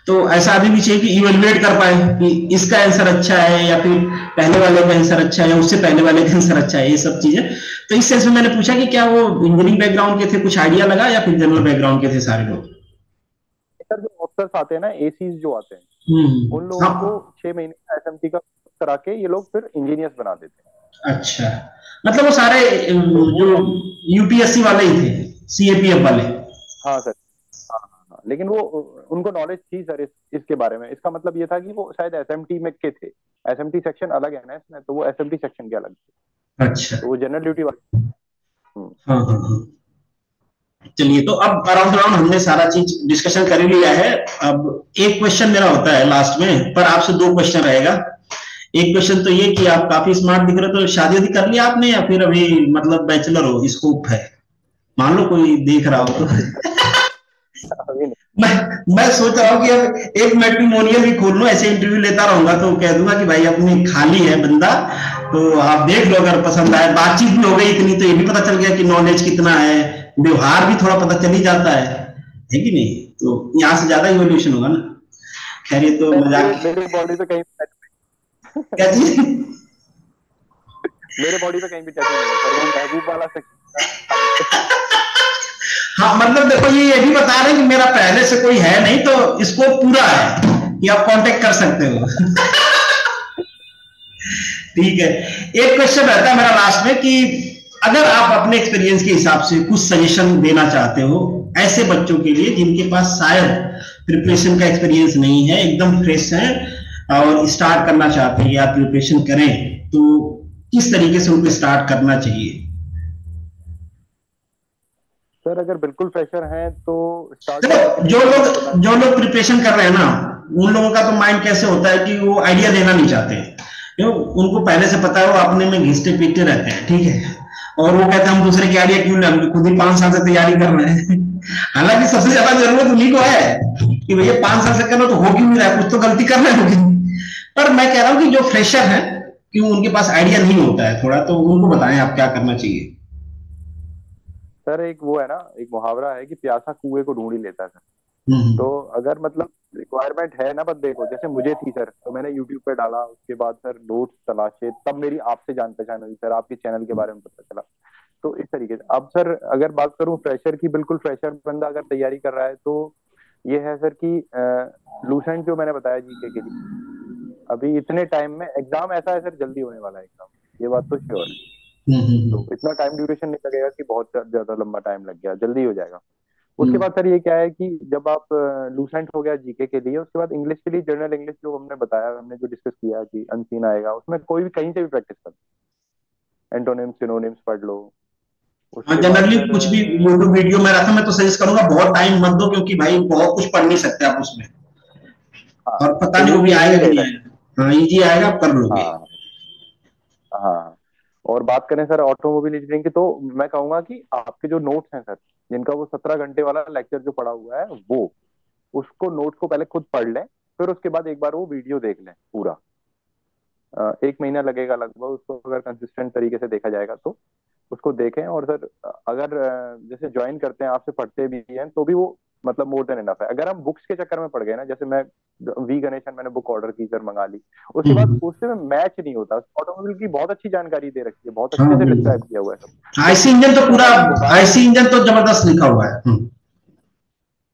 तो ऐसा आदमी भी चाहिए कि इवेलुएट कर पाए कि इसका आंसर अच्छा है या फिर पहले वाले का आंसर अच्छा है या उससे पहले वाले का आंसर अच्छा है ये सब चीज़ें। तो इस सेंस में मैंने पूछा कि क्या वो इंजीनियरिंग बैकग्राउंड के थे कुछ आइडिया लगा या फिर जनरल बैकग्राउंड के थे सारे लोग? सर जो ऑफिसर्स आते हैं ना एसीज जो आते हैं हम्म। उन लोगों हाँ। को छह महीने का एसएमटी का करा के ये लोग फिर इंजीनियर्स बना देते हैं। अच्छा। मतलब वो सारे जो यूपीएससी वाले ही थे सीएपीएफ वाले। हाँ सर लेकिन वो उनको नॉलेज थी सर इस, इसके बारे में। इसका मतलब ये था कि वो शायद एसएमटी में के थे। एसएमटी सेक्शन अलग है ना इसमें तो वो एसएमटी सेक्शन के अलग थे। अच्छा। तो वो जनरल ड्यूटी वाले। हम्म। हाँ, हाँ, हाँ। चलिए तो अब अराउंड अराउंड हमने सारा चीज़ डिस्कशन कर लिया है। अब एक क्वेश्चन मेरा होता है लास्ट में पर आपसे दो क्वेश्चन रहेगा। एक क्वेश्चन तो ये कि आप काफ़ी स्मार्ट दिख रहे हो तो शादी वादी कर लिया आपने या फिर अभी मतलब बैचलर हो स्कोप है? मान लो कोई देख रहा हो तो। मैं मैं सोच रहा हूँ कि अब एक मैट्रिमोनियल भी खोल लू ऐसे इंटरव्यू लेता रहूँगा तो कह दूँगा कि भाई अपनी खाली है बंदा तो आप देख लो अगर पसंद आए। बातचीत भी हो गई इतनी तो ये भी पता चल गया कि नॉलेज कितना है व्यवहार भी थोड़ा पता चल ही जाता है। है कि नहीं? तो यहाँ से ज़्यादा इवोल्यूशन होगा ना। खैर ये तो मज़ाक बॉडी पे कहीं क्या चीज़? मेरे बॉडी पे कहीं भी टच नहीं है। महबूब वाला सेक्शन हाँ मतलब देखो, ये ये भी बता रहे हैं कि मेरा पहले से कोई है नहीं तो इसको पूरा है कि आप कांटेक्ट कर सकते हो। ठीक है। एक क्वेश्चन रहता है मेरा लास्ट में कि अगर आप अपने एक्सपीरियंस के हिसाब से कुछ सजेशन देना चाहते हो, ऐसे बच्चों के लिए जिनके पास शायद प्रिपरेशन का एक्सपीरियंस नहीं है, एकदम फ्रेश है और स्टार्ट करना चाहते हैं या प्रिपरेशन करें तो किस तरीके से उनको स्टार्ट करना चाहिए? सर अगर बिल्कुल फ्रेशर हैं तो जो लोग जो लोग प्रिपरेशन कर रहे हैं ना उन लोगों का तो माइंड कैसे होता है कि वो आइडिया देना नहीं चाहते? क्यों? उनको पहले से पता है वो अपने में घिसते पीटते रहते हैं ठीक है? और वो कहते हैं हम दूसरे की आइडिया क्यों नहीं खुद ही पाँच साल से तैयारी कर रहे हैं। हालाँकि सबसे ज़्यादा ज़रूरत उन्हीं को है कि भैया पाँच साल से करना तो हो क्यों नहीं रहा कुछ तो गलती कर रहे होगी। पर मैं कह रहा हूँ कि जो फ्रेशर है क्यों उनके पास आइडिया नहीं होता है थोड़ा तो उनको बताएँ आप क्या करना चाहिए। सर एक वो है ना एक मुहावरा है कि प्यासा कुएँ को ढूंढ ही लेता है हम्म। तो अगर मतलब रिक्वायरमेंट है ना बंदे को जैसे मुझे थी सर तो मैंने यूट्यूब पे डाला उसके बाद सर नोट्स तलाशे तब मेरी आपसे जान पहचान हुई सर आपके चैनल के बारे में पता चला। तो इस तरीके से अब सर अगर बात करूँ फ्रेशर की बिल्कुल फ्रेशर बंदा अगर तैयारी कर रहा है तो ये है सर कि लूसेंट जो मैंने बताया जीके के लिए अभी इतने टाइम में एग्ज़ाम ऐसा है सर जल्दी होने वाला है एग्ज़ाम ये बात तो श्योर है। हम्म, हम्म, तो हम्म। इतना टाइम ड्यूरेशन नहीं लगेगा कि बहुत ज़्यादा लंबा टाइम लग गया जल्दी हो जाएगा। उसके बाद सर ये क्या है कि जब आप लूसेंट हो गया जीके के लिए उसके बाद इंग्लिश के लिए जनरल इंग्लिश जो हमने बताया हमने जो डिस्कस किया कि अनसीन आएगा उसमें कोई भी कहीं से भी प्रैक्टिस कर। एंटोनिम्स सिनोनिम्स पढ़ लो। जनरली हाँ, कुछ भी यूट्यूब वीडियो में रखा मैं तो सजेस्ट करूँगा बहुत टाइम मत दो क्योंकि भाई बहुत कुछ पढ़ नहीं सकते आप उसमें। हाँ, और पता नहीं वो भी आएगा कि नहीं आएगा। हाँ इजी आएगा आप कर लोगे। हाँ, हाँ। और बात करें सर ऑटोमोबाइल इंजीनियरिंग की तो मैं कहूँगा कि आपके जो नोट्स हैं सर, जिनका वो सत्रह घंटे वाला लेक्चर जो पड़ा हुआ है, वो, उसको नोट्स को पहले खुद पढ़ लें, फिर उसके बाद एक बार वो वीडियो देख लें पूरा। एक महीना लगेगा लगभग, उसको अगर कंसिस्टेंट तरीके से देखा जाएगा तो उसको देखें। और सर, अगर जैसे ज्वाइन करते हैं, आपसे पढ़ते भी हैं तो भी वो मतलब मोर देन इनफ है। अगर हम बुक्स के चक्कर में पड़ गए ना जैसे मैं वी गणेशन मैंने बुक ऑर्डर की सर मंगा ली। उसके बाद हम्म। उससे में मैच नहीं होता। ऑटोमोबाइल की बहुत अच्छी जानकारी दे रखी है बहुत अच्छे से डिस्क्राइब हाँ, किया हुआ है आईसी इंजन तो पूरा आईसी इंजन तो ज़बरदस्त लिखा हुआ है। हम्म।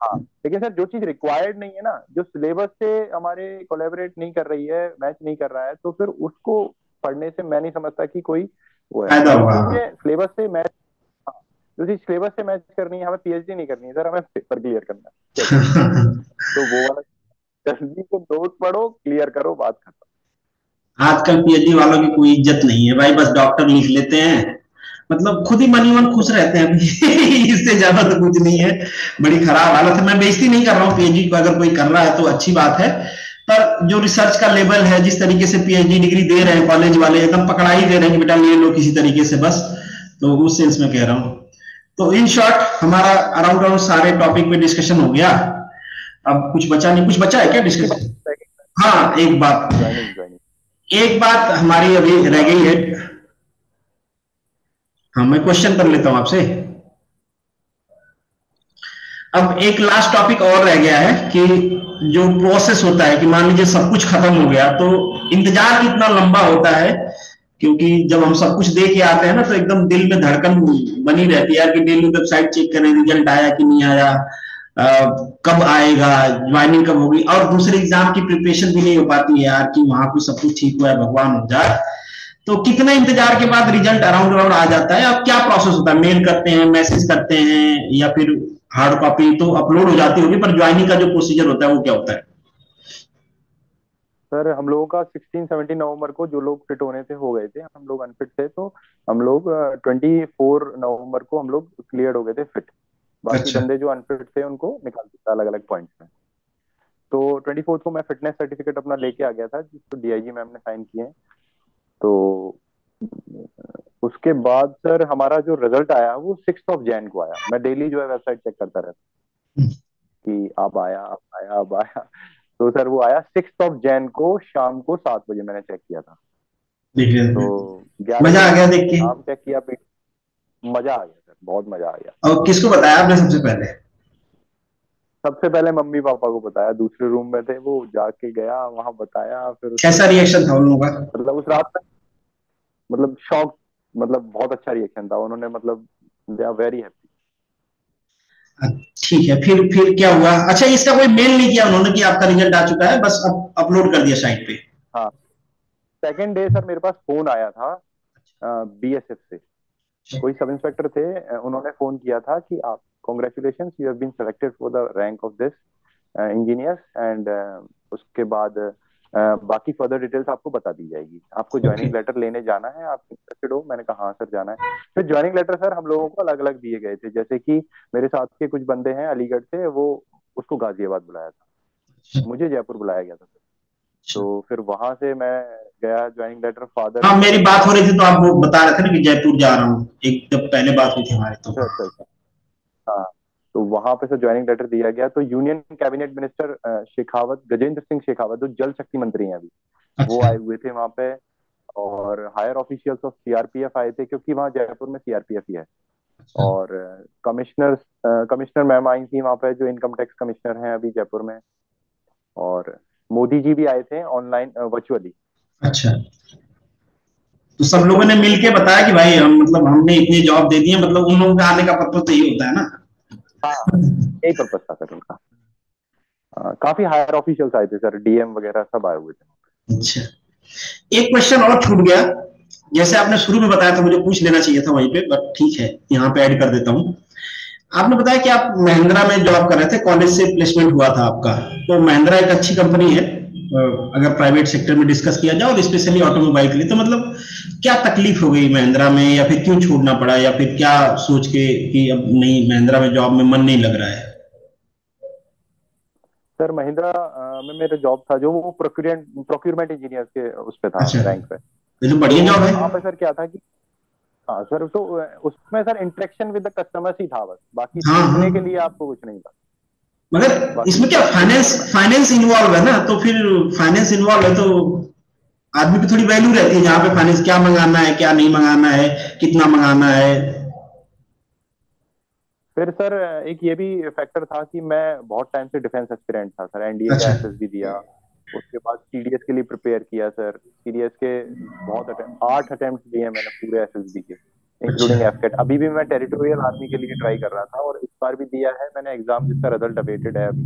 हाँ लेकिन सर जो चीज़ रिक्वायर्ड नहीं है ना जो सिलेबस से हमारे कोलेबरेट नहीं कर रही है मैच नहीं कर रहा है तो फिर उसको पढ़ने से मैं नहीं समझता कि कोई वो है। सिलेबस से मैच जो चीज़ सिलेबस से मैच करनी है हमें पीएचडी नहीं करनी है सर हमें पेपर क्लियर करना है। तो वो वाला जल्दी से नोट पढ़ो क्लियर करो बात खत्म। आजकल पीएचडी वालों की कोई इज़्ज़त नहीं है भाई बस डॉक्टर लिख लेते हैं। मतलब खुद ही मनी मन खुश रहते हैं इससे ज़्यादा तो कुछ नहीं है। बड़ी खराब हालत है। मैं बेइज्जती नहीं कर रहा हूँ पीएचडी को अगर कोई कर रहा है तो अच्छी बात है। पर जो रिसर्च का लेवल है जिस तरीके से पीएचडी डिग्री दे रहे हैं कॉलेज वाले एकदम पकड़ा ही दे रहे हैं कि बेटा ले लो किसी तरीके से बस। तो उस सेंस में कह रहा हूँ। तो इन शॉर्ट हमारा अराउंड अराउंड सारे टॉपिक पे डिस्कशन हो गया। अब कुछ बचा नहीं, कुछ बचा है क्या डिस्कशन हाँ एक बात। एक बात हमारी अभी रह गई है। हाँ मैं क्वेश्चन कर लेता हूँ आपसे। अब एक लास्ट टॉपिक और रह गया है कि जो प्रोसेस होता है, कि मान लीजिए सब कुछ खत्म हो गया तो इंतज़ार कितना लंबा होता है क्योंकि जब हम सब कुछ दे के आते हैं ना तो एकदम दिल में धड़कन बनी रहती है यार कि डेली वेबसाइट चेक करें रिज़ल्ट आया कि नहीं आया आ, कब आएगा ज्वाइनिंग कब होगी और दूसरे एग्ज़ाम की प्रिपरेशन भी नहीं हो पाती है यार कि वहाँ पे सब कुछ ठीक हुआ है भगवान हो जाए। तो कितने इंतज़ार के बाद रिज़ल्ट अराउंड अराउंड आ जाता है अब क्या प्रोसेस होता है? मेल करते हैं मैसेज करते हैं या फिर हार्ड कॉपी तो अपलोड हो जाती होगी पर ज्वाइनिंग का जो प्रोसीजर होता है वो क्या होता है? सर हम लोगों का 16 17 नवंबर को जो लोग फिट होने थे हो गए थे। हम लोग अनफिट थे तो हम लोग 24 नवंबर को हम लोग क्लियर हो गए थे फिट बाकी अच्छा। बंदे जो अनफिट थे उनको निकाल दिया अलग अलग पॉइंट्स में। तो ट्वेंटी को मैं फिटनेस सर्टिफिकेट अपना लेके आ गया था जिसको डीआईजी मैम ने साइन किए तो उसके बाद सर हमारा जो रिज़ल्ट आया वो सिक्स ऑफ़ जैन को आया। मैं डेली जो है वेबसाइट चेक करता रहता हम्म। कि अब आया अब आया अब आया। तो सर वो आया सिक्स ऑफ़ जैन को शाम को सात बजे मैंने चेक किया था। तो मज़ा आ गया देख के। आप चेक किया मज़ा आ गया सर बहुत मज़ा आ गया। और किसको बताया आपने सबसे पहले? सबसे पहले मम्मी पापा को बताया दूसरे रूम में थे वो जाके गया वहाँ बताया फिर कैसा रिएक्शन था उन लोगों का? मतलब उस रात में मतलब शॉक मतलब बहुत अच्छा रिएक्शन था। उन्होंने मतलब दे आर वेरी हैप्पी ठीक है फिर फिर क्या हुआ? अच्छा इसका कोई मेल नहीं किया उन्होंने कि आपका रिज़ल्ट आ चुका है बस अब अपलोड कर दिया साइट पे। हाँ। सेकेंड डे सर मेरे पास फ़ोन आया था बीएसएफ से। अच्छा। कोई सब इंस्पेक्टर थे उन्होंने फ़ोन किया था कि आप congratulation you have been selected for the rank of this engineer and उसके बाद बाकी फर्दर डिटेल्स आपको बता दी जाएगी। आपको ज्वाइनिंग okay. लेटर लेने जाना है आप इंटरेस्टेड हो मैंने कहा हाँ सर जाना है. फिर ज्वाइनिंग लेटर सर हम लोगों को अलग अलग दिए गए थे। जैसे कि मेरे साथ के कुछ बंदे हैं अलीगढ़ से वो उसको गाजियाबाद बुलाया था। अच्छा। मुझे जयपुर बुलाया गया था अच्छा। तो फिर वहाँ से मैं गया ज्वाइनिंग लेटर फादर हाँ मेरी बात हो रही थी तो आप वो बता रहे थे ना कि जयपुर जा रहा हूँ। एक जब पहले बात हुई थी हमारी तो। हाँ। तो वहाँ पे से ज्वाइनिंग लेटर दिया गया। तो union cabinet minister Shekhawat Gajendra Singh Shekhawat जो जल शक्ति मंत्री हैं अभी अच्छा। वो आए हुए थे वहाँ पे और हायर ऑफिशियल्स ऑफ़ सीआरपीएफ आए थे क्योंकि वहाँ जयपुर में सीआरपीएफ ही है। अच्छा। और कमिश्नर कमिश्नर मैम आई थी वहाँ पे जो इनकम टैक्स कमिश्नर हैं अभी जयपुर में। और मोदी जी भी आए थे ऑनलाइन वर्चुअली अच्छा। तो सब लोगों ने मिलके बताया कि भाई हम मतलब हमने इतनी जॉब दे दी है मतलब उन लोगों का आने का पर्पज तो यही होता है ना। हाँ यही पर्पज था सर उनका। काफ़ी हायर ऑफिशियल्स आए थे सर डीएम वगैरह सब आए हुए थे। अच्छा। एक क्वेश्चन और छूट गया। जैसे आपने शुरू में बताया था, मुझे पूछ लेना चाहिए था वहीं पे बट ठीक है, यहाँ पे ऐड कर देता हूँ। आपने बताया कि आप महिंद्रा में जॉब कर रहे थे कॉलेज से प्लेसमेंट हुआ था आपका। तो महिंद्रा एक अच्छी कंपनी है। अगर प्राइवेट सेक्टर में डिस्कस किया जाए और स्पेशली ऑटोमोबाइल के लिए तो मतलब क्या तकलीफ़ हो गई महिंद्रा में या फिर क्यों छोड़ना पड़ा या फिर क्या सोच के कि अब नहीं महिंद्रा में जॉब में मन नहीं लग रहा है सर महिंद्रा में मेरा जॉब था जो वो प्रोक्यूरमेंट प्रोक्यूरमेंट इंजीनियर के उस पे था अच्छा। रैंक पे ये तो बढ़िया जॉब है वहाँ पे सर क्या था कि हाँ सर तो उसमें sir interaction with the customers ही था बस बाकी हाँ, हाँ। सीखने हाँ। के लिए आपको कुछ नहीं था मगर इसमें क्या फाइनेंस फाइनेंस इन्वॉल्व है ना? तो फिर फाइनेंस इन्वॉल्व है तो आदमी की थोड़ी वैल्यू रहती है जहाँ पे फाइनेंस क्या मंगाना है क्या नहीं मंगाना है कितना मंगाना है। फिर सर एक ये भी फैक्टर था कि मैं बहुत टाइम से डिफेंस एस्पिरेंट था सर। एनडीए अच्छा। का एसएस भी दिया। उसके बाद सीडीएस के लिए प्रिपेयर किया सर। सीडीएस के बहुत अटेम्प्ट आठ अटेम्प्ट दिए मैंने पूरे एसएसबी के इंक्लूडिंग एफकेट अच्छा। अभी भी मैं टेरिटोरियल आर्मी के लिए ट्राई कर रहा था और इस बार भी दिया है। मैंने एग्ज़ाम जिसका रिज़ल्ट अवेटेड है अभी।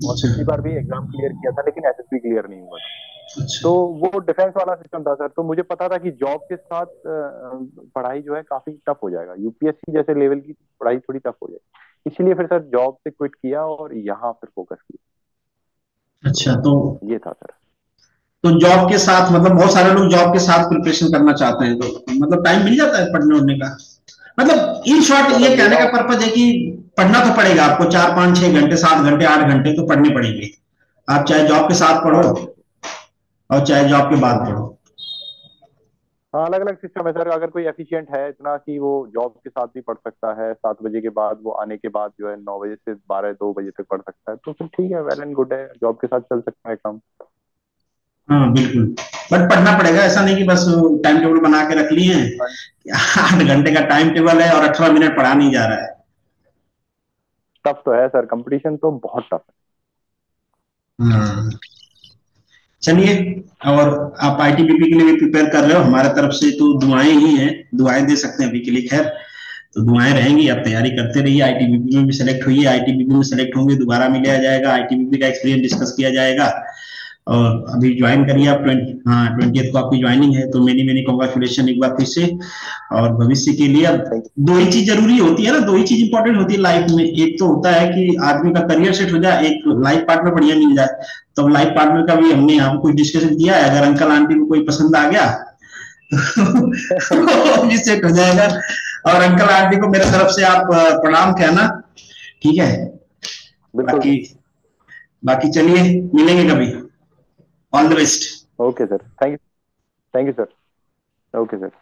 और अच्छा। पिछली बार भी एग्ज़ाम क्लियर किया था लेकिन एसएसबी क्लियर नहीं हुआ था। अच्छा। तो वो डिफेंस वाला सिस्टम था सर तो मुझे पता था कि जॉब के साथ पढ़ाई जो है काफ़ी टफ हो जाएगा। यूपीएससी जैसे लेवल की पढ़ाई थोड़ी टफ हो जाएगी। इसीलिए फिर सर जॉब से क्विट किया और यहाँ फिर फोकस किया। अच्छा तो ये था सर तो जॉब के साथ मतलब बहुत सारे लोग जॉब के साथ प्रिपरेशन करना चाहते हैं तो मतलब टाइम मिल जाता है पढ़ने उड़ने का। मतलब इन शॉर्ट ये कहने का पर्पज है कि पढ़ना तो पड़ेगा आपको, चार, पाँच, छह घंटे, सात घंटे, आठ घंटे तो पढ़ने पड़ेंगे। आप चाहे जॉब के साथ पढ़ो और चाहे जॉब के बाद पढ़ो। हाँ अलग अलग सिस्टम है, सर। अगर कोई एफिशिएंट है इतना कि वो जॉब के साथ भी पढ़ सकता है, सात बजे के बाद, वो आने के बाद जो है नौ बजे से बारह, दो बजे तक पढ़ सकता है तो फिर ठीक है वेल एंड गुड है। जॉब के साथ चल सकता है काम। हाँ बिल्कुल। बट पढ़ना पड़ेगा ऐसा नहीं कि बस टाइम टेबल बना के रख लिए आठ घंटे का टाइम टेबल है और अठारह मिनट पढ़ा नहीं जा रहा है। टफ तो है सर कंपटीशन तो बहुत टफ है। हाँ। चलिए और आप आईटीबीपी के लिए भी प्रिपेयर कर रहे हो। हमारे तरफ़ से तो दुआएँ ही हैं। दुआएँ दे सकते हैं अभी के लिए। खैर तो दुआएँ रहेंगी। आप तैयारी करते रहिए। आईटीबीपी में भी सिलेक्ट हुई आईटीबीपी में सिलेक्ट होंगे दोबारा मिलाया जाएगा। आईटीबीपी का एक्सपीरियंस डिस्कस किया जाएगा। और अभी ज्वाइन करिए आप ट्वेंटी हाँ ट्वेंटी को आपकी ज्वाइनिंग है तो मेनी मेनी कॉन्ग्रेचुलेशन एक बार फिर से। और भविष्य के लिए अब दो ही चीज़ ज़रूरी होती है ना दो ही चीज़ इंपॉर्टेंट होती है लाइफ में। एक तो होता है कि आदमी का करियर सेट हो जाए एक लाइफ पार्टनर बढ़िया मिल जाए। तो लाइफ पार्टनर का भी हमने यहाँ कुछ डिस्कशन किया है अगर अंकल आंटी को कोई पसंद आ गया तो सेट हो जाएगा। और अंकल आंटी को मेरे तरफ़ से आप प्रणाम कहना ठीक है? बाकी बाकी चलिए मिलेंगे कभी। All the best. Okay, sir. Thank you. Thank you, sir. Okay, sir.